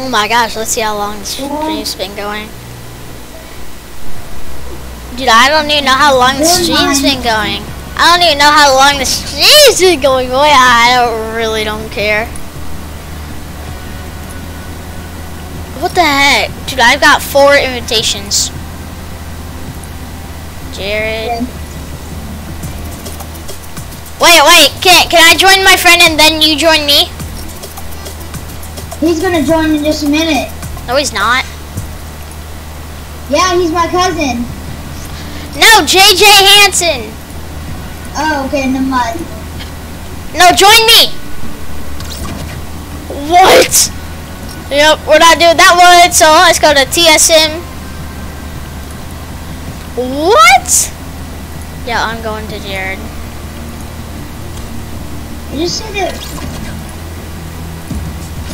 Oh my gosh, let's see how long this stream's been going. Dude, I don't even know how long the stream's been going. I don't even know how long the stream's been going. Boy, I don't really don't care. What the heck? Dude, I've got four invitations. Jared. Wait, wait, can, can I join my friend and then you join me? He's gonna join in just a minute. No, he's not. Yeah, he's my cousin. No, JJ Hansen. Oh, okay, never mind. No, join me. What? Yep, we're not doing that one, so let's go to TSM. What? Yeah, I'm going to Jared. You just said it.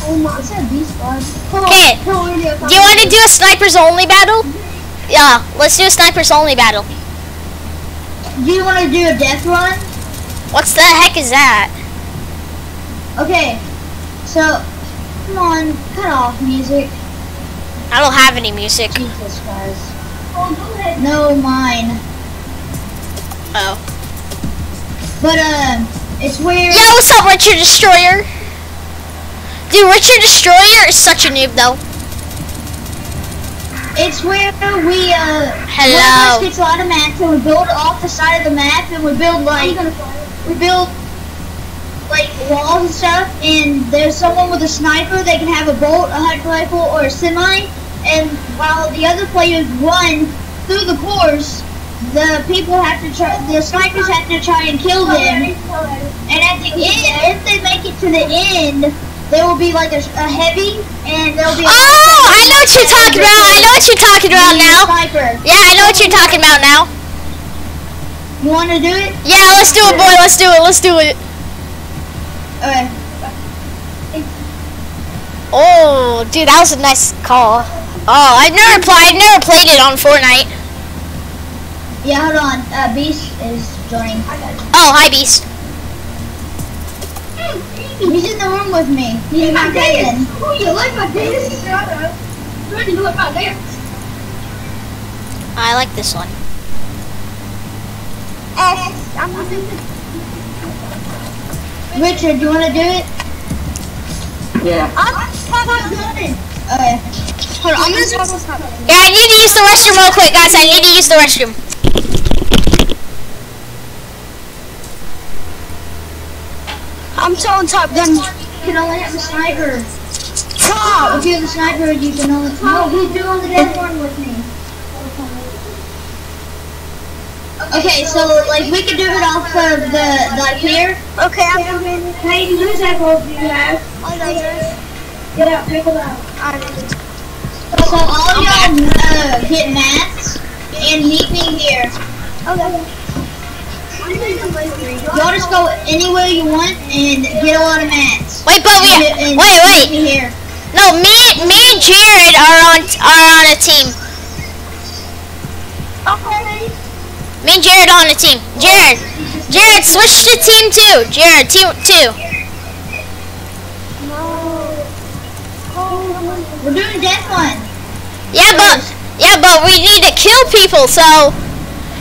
Okay, do you want to do a snipers only battle? Yeah, let's do a snipers only battle. Do you want to do a death run? What's the heck is that? Okay, so come on, cut off music. I don't have any music. Jesus Christ. No, mine. Oh. But um, it's where. Yo, what's up, Richard Destroyer? Dude, Richard Destroyer is such a noob, though. It's where we uh. Hello. One of us gets a lot of maps and we build off the side of the map and we build like we build like walls and stuff. And there's someone with a sniper. They can have a bolt, a hunting rifle, or a semi. And while the other players run through the course, the people have to try. The snipers have to try and kill them. And at the end, if they make it to the end, there will be like a, a heavy, and there'll be. A Oh, I know what you're talking about. I know what you're talking about now. Sniper. Yeah, I know what you're talking about now. You want to do it? Yeah, let's do it, boy. Let's do it. Let's do it. Okay. Oh, dude, that was a nice call. Oh, I've never played. I've never played it on Fortnite. Yeah, hold on. Uh, Beast is joining. Oh, hi, Beast. He's in the room with me. He's my cousin. Oh, you like my dance? Shut up. Good, you like my dance. I like this one. S. I'm using Richard, do you want to do it? Yeah. I'm not good. Okay. Hold on, I'm gonna talk what's happening. Yeah, I need to use the restroom real quick, guys. I need to use the restroom. I'm telling Top Gun. You can only have the sniper. Top! If you're the sniper, you can only. No, he's doing the death run with me. Okay, so like we can do it off of the like here. Okay, I'm Hey, whose apples do you have? Get out, pick them out. So all y'all uh, get mats and meet me here. Y'all just go anywhere you want and get a lot of mats. Wait, but we And- and wait, wait. here. No, me, me and Jared are on are on a team. Okay. Me and Jared are on a team. Jared, Jared, switch to team two. Jared, team two. We're doing death run. Yeah, but yeah, but we need to kill people. So,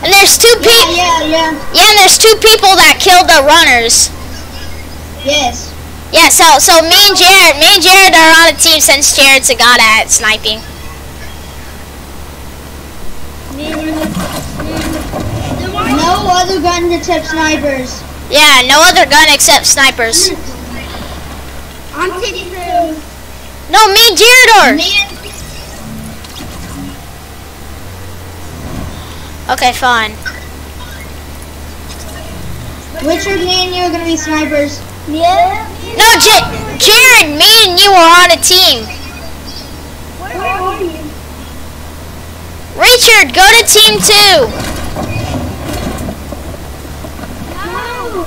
and there's two Yeah, people. yeah, yeah. Yeah, and there's two people that killed the runners. Yes. Yeah, so so me and Jared, me and Jared are on a team since Jared's a god at sniping. No other guns except snipers. Yeah, no other gun except snipers. I'm taking. No, me and Jared are. Okay, fine. Richard, me and you are gonna be snipers. Yeah? No, J- Jared, me and you are on a team. Where are you? Richard, go to team two. No.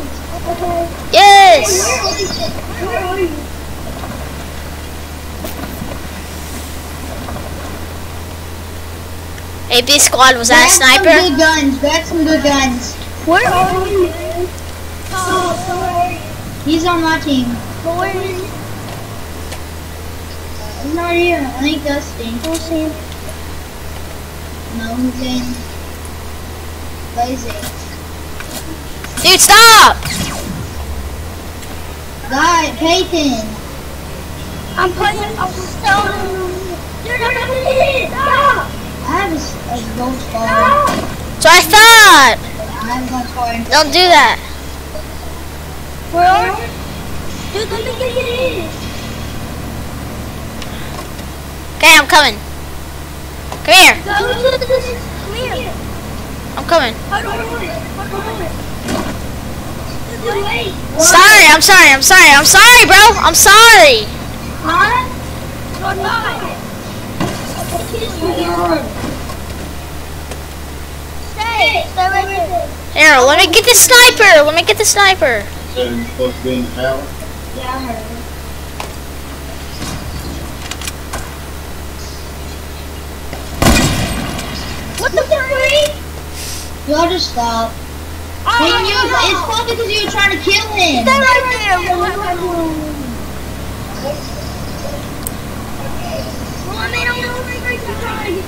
Okay. Yes. Where are you? AB squad was that a sniper? Grab some sniper? good guns. Grab some good guns. Where are you? Oh, where are you? He's on my team. Where? He's not here. I think Dusty. No, he's in. Lazy. Dude, stop! Guy, Peyton. I'm putting a stone. You're not gonna hit it. Stop. I have a, s- a gold star. So I thought. I have a gold. Don't do that. Where are you? Dude, let me get it in. Okay, I'm coming. Come here. Go to this clear. I'm coming. I do it? I do it? Sorry, I'm sorry, I'm sorry, I'm sorry, bro. I'm sorry. Huh? Go not. Stay. Stay right there. Here, let me get the sniper. Let me get the sniper. So you're supposed to be in the tower? Yeah, I heard. What the freak? Y'all just stop. Oh, Hey, you, it's probably because you were trying to kill him. Stay right there. Well, I mean, I'm gonna freak you trying to get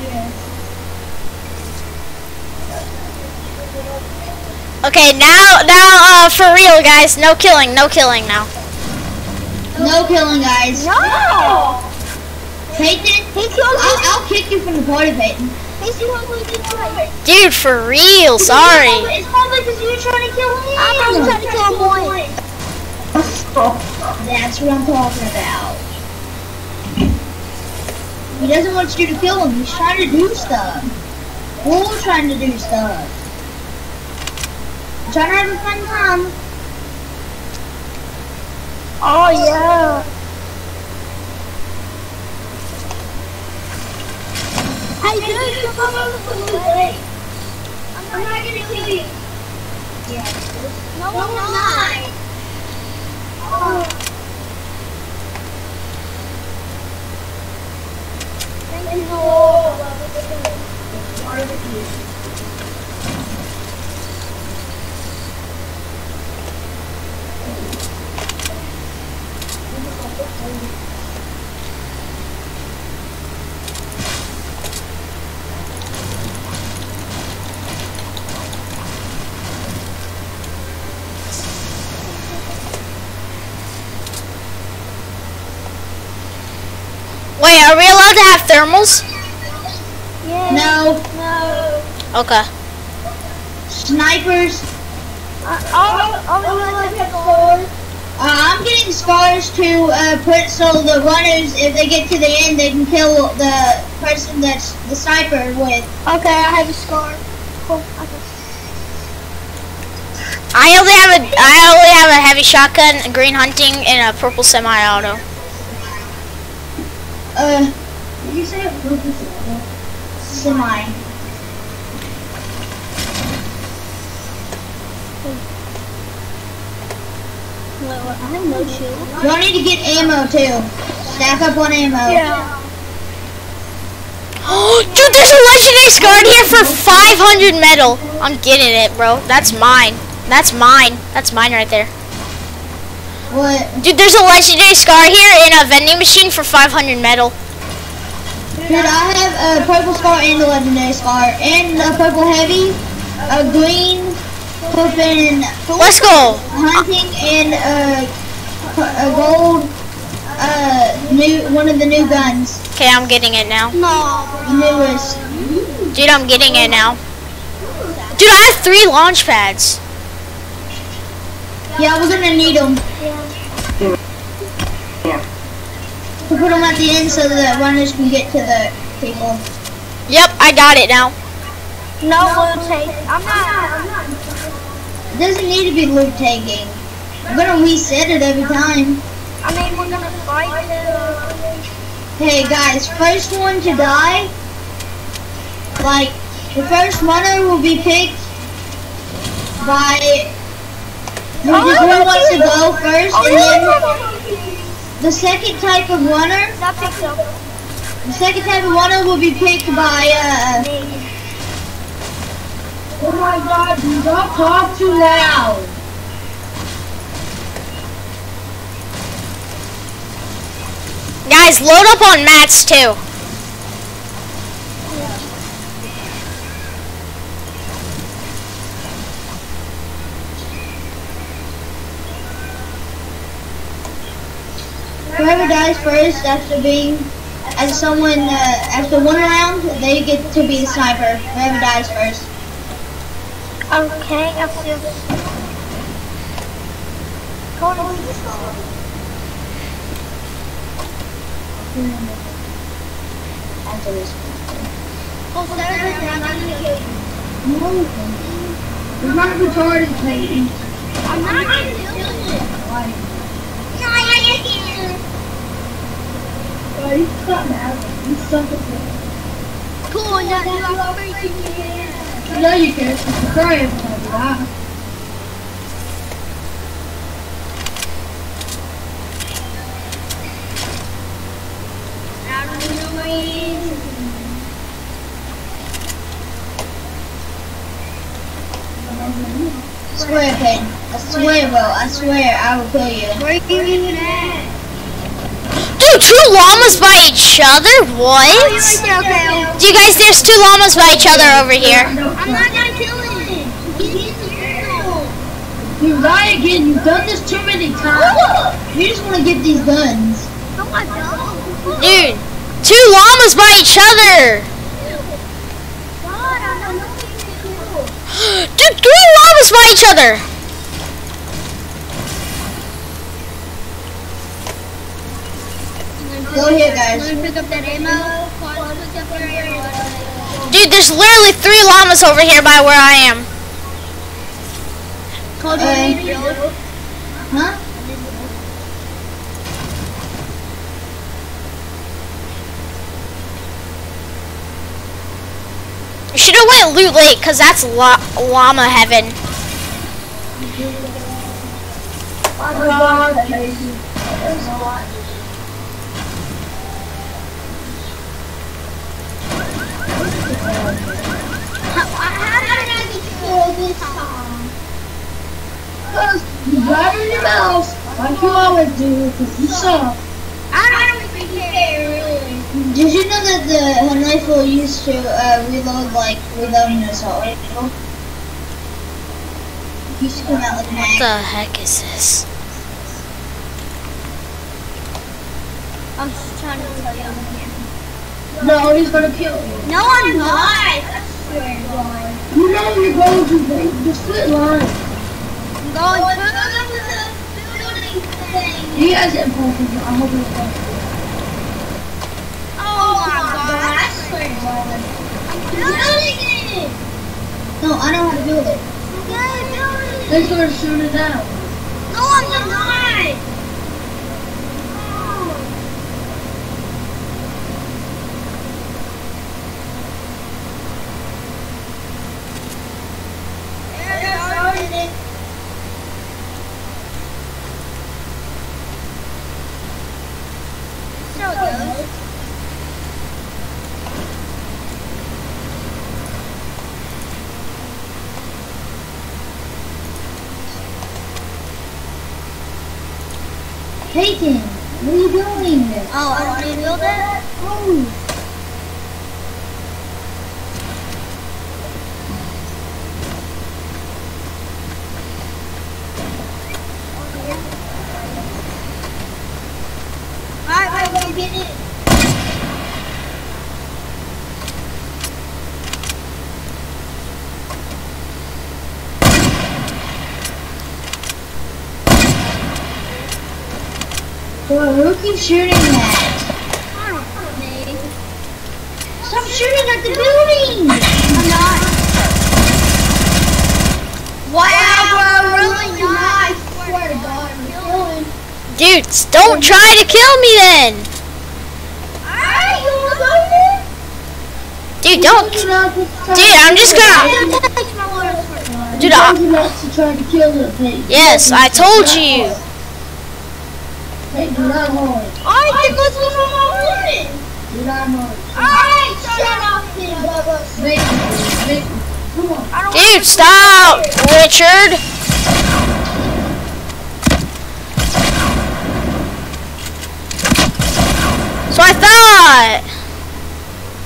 Okay, now, now, uh, for real, guys. No killing, no killing now. No killing, guys. No! Peyton, He killed I'll. I'll kick you from the party, Peyton. He's the one who did it. Dude, for real, sorry. It's probably because you were trying to kill him. I'm probably trying to kill a boy. That's what I'm talking about. He doesn't want you to kill him. He's trying to do stuff. We're all trying to do stuff. Trying to have a fun time. Oh, yeah. Hey, dude, you're probably. I'm not gonna kill you. Yeah. No, I'm not. Oh. Thank you, Wait, are we allowed to have thermals? Yeah. No. No. Okay. Snipers. I'll, I'll, I'll have scores. Uh, I'm getting scars to uh, put so the runners, if they get to the end, they can kill the person that's the sniper with. Okay, I have a scar. Cool. Okay. I only have a, I only have a heavy shotgun, a green hunting, and a purple semi-auto. Uh, did you say a purple semi? Well, I have no shield. Y'all need to get ammo too. Stack up on ammo. Yeah. Oh, *gasps* Dude, there's a legendary scar here for 500 metal. I'm getting it, bro. That's mine. That's mine. That's mine right there. What? Dude, there's a legendary scar here in a vending machine for 500 metal. Dude, I have a purple scar and a legendary scar, and a purple heavy, a green, flipping Let's go. hunting, in a, a gold, uh, new one of the new guns, Okay, I'm getting it now. No. newest. Dude, I'm getting it now. Dude, I have three launch pads. Yeah, we're gonna need them. To put them at the end so that runners can get to the people. Yep, I got it now. No blue tape. I'm not. I'm not. It doesn't need to be loot taking. I'm gonna reset it every time. I mean, we're gonna fight. Hey guys, first one to die, like, the first runner will be picked by who, Oh, who wants to go first, Oh, and then the second type of runner, That picks up the second type of runner will be picked by, uh. Oh my god, do not talk too loud. Guys, load up on mats too. Whoever dies first after being, as someone, uh, after one round, they get to be the sniper. Whoever dies first. Okay, I feel. Cody, please go. After this. Oh, Saturday, I'm not gonna kill you. No. You're not retarded, Clayton. I'm not gonna kill you. No, I can't. Bro, you now. You suck at this. Cool, now you are freaking me. No, you can't. I'm sorry if I do that. I don't know where he is. I swear, Peyton. I swear, bro. I swear, I will kill you. Where are you even at? Dude, two llamas by each other? What? you're right okay. Do you guys, there's two llamas by each other over here. I'm not gonna kill him. He's the girl. You lie again. You've done this too many times. You just want to get these guns. No, I don't. Dude, two llamas by each other. God, I'm not gonna kill. Dude, three llamas by each other. Go here, guys. Let me pick up that ammo. Pause, pick up your ammo. Dude, there's literally three llamas over here by where I am. Uh, you need to. Huh? Should have went Loot Lake, because that's la llama heaven. How did I get this time? You drive in your mouth like you always do because you suck. I don't even care, really. Did you know that the rifle used to uh, reload like reloading an assault rifle? It used to come out like What mag. the heck is this? I'm just trying to tell you I'm here. No, he's gonna kill you. No, I'm not. I swear to God. You know you're going to the, the split line. I'm going to thing. He has it for you. I hope it's fun. Oh my God, I swear to God. I'm building it. No, I know how to build it. Gonna build it. They're gonna shoot it out. No, I'm not. So it goes. Peyton, what are you doing? Oh, I want to build it? Oh. Alright, wait, wait, get it. Keeps shooting don't. Stop shooting at the building! I'm not. Wow, bro, really not. I swear to God, I'm killing. Dudes, don't try to kill me then. Alright, you wanna go there? Dude, don't. Dude, I'm just gonna. Dude, I, He wants to try to kill the yes, I told you. Hey, do not hard. Alright, then let's go for my water. Do not hard. Alright, shut up then, Bubba. Make it. Come on. I don't Dude, stop, Richard.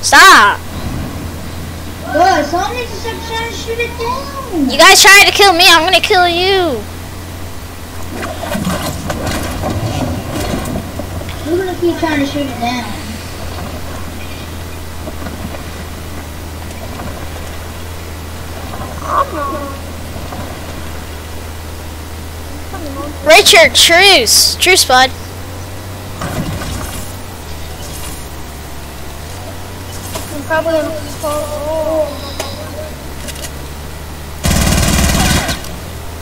Stop. But someone needs to stop trying to shoot it down. You guys tried to kill me, I'm gonna kill you. We're gonna keep trying to shoot it down. Richard, truce. Truce, bud. I'm probably gonna.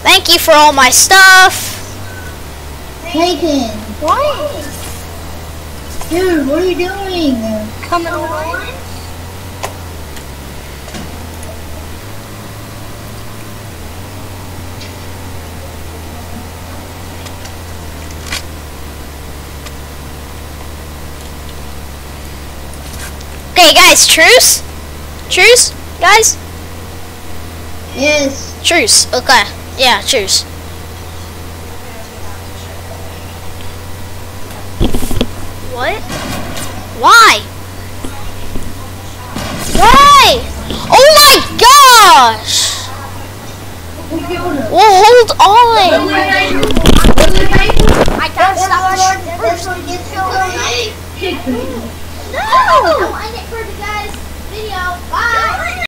Thank you for all my stuff. Taken. What? Dude, what are you doing? Coming on? Okay, guys, truce. Truce, guys. Yes. Truce. Okay. Yeah, truce. What? Why? Why? Oh my gosh! Well, hold on. I can't stop No!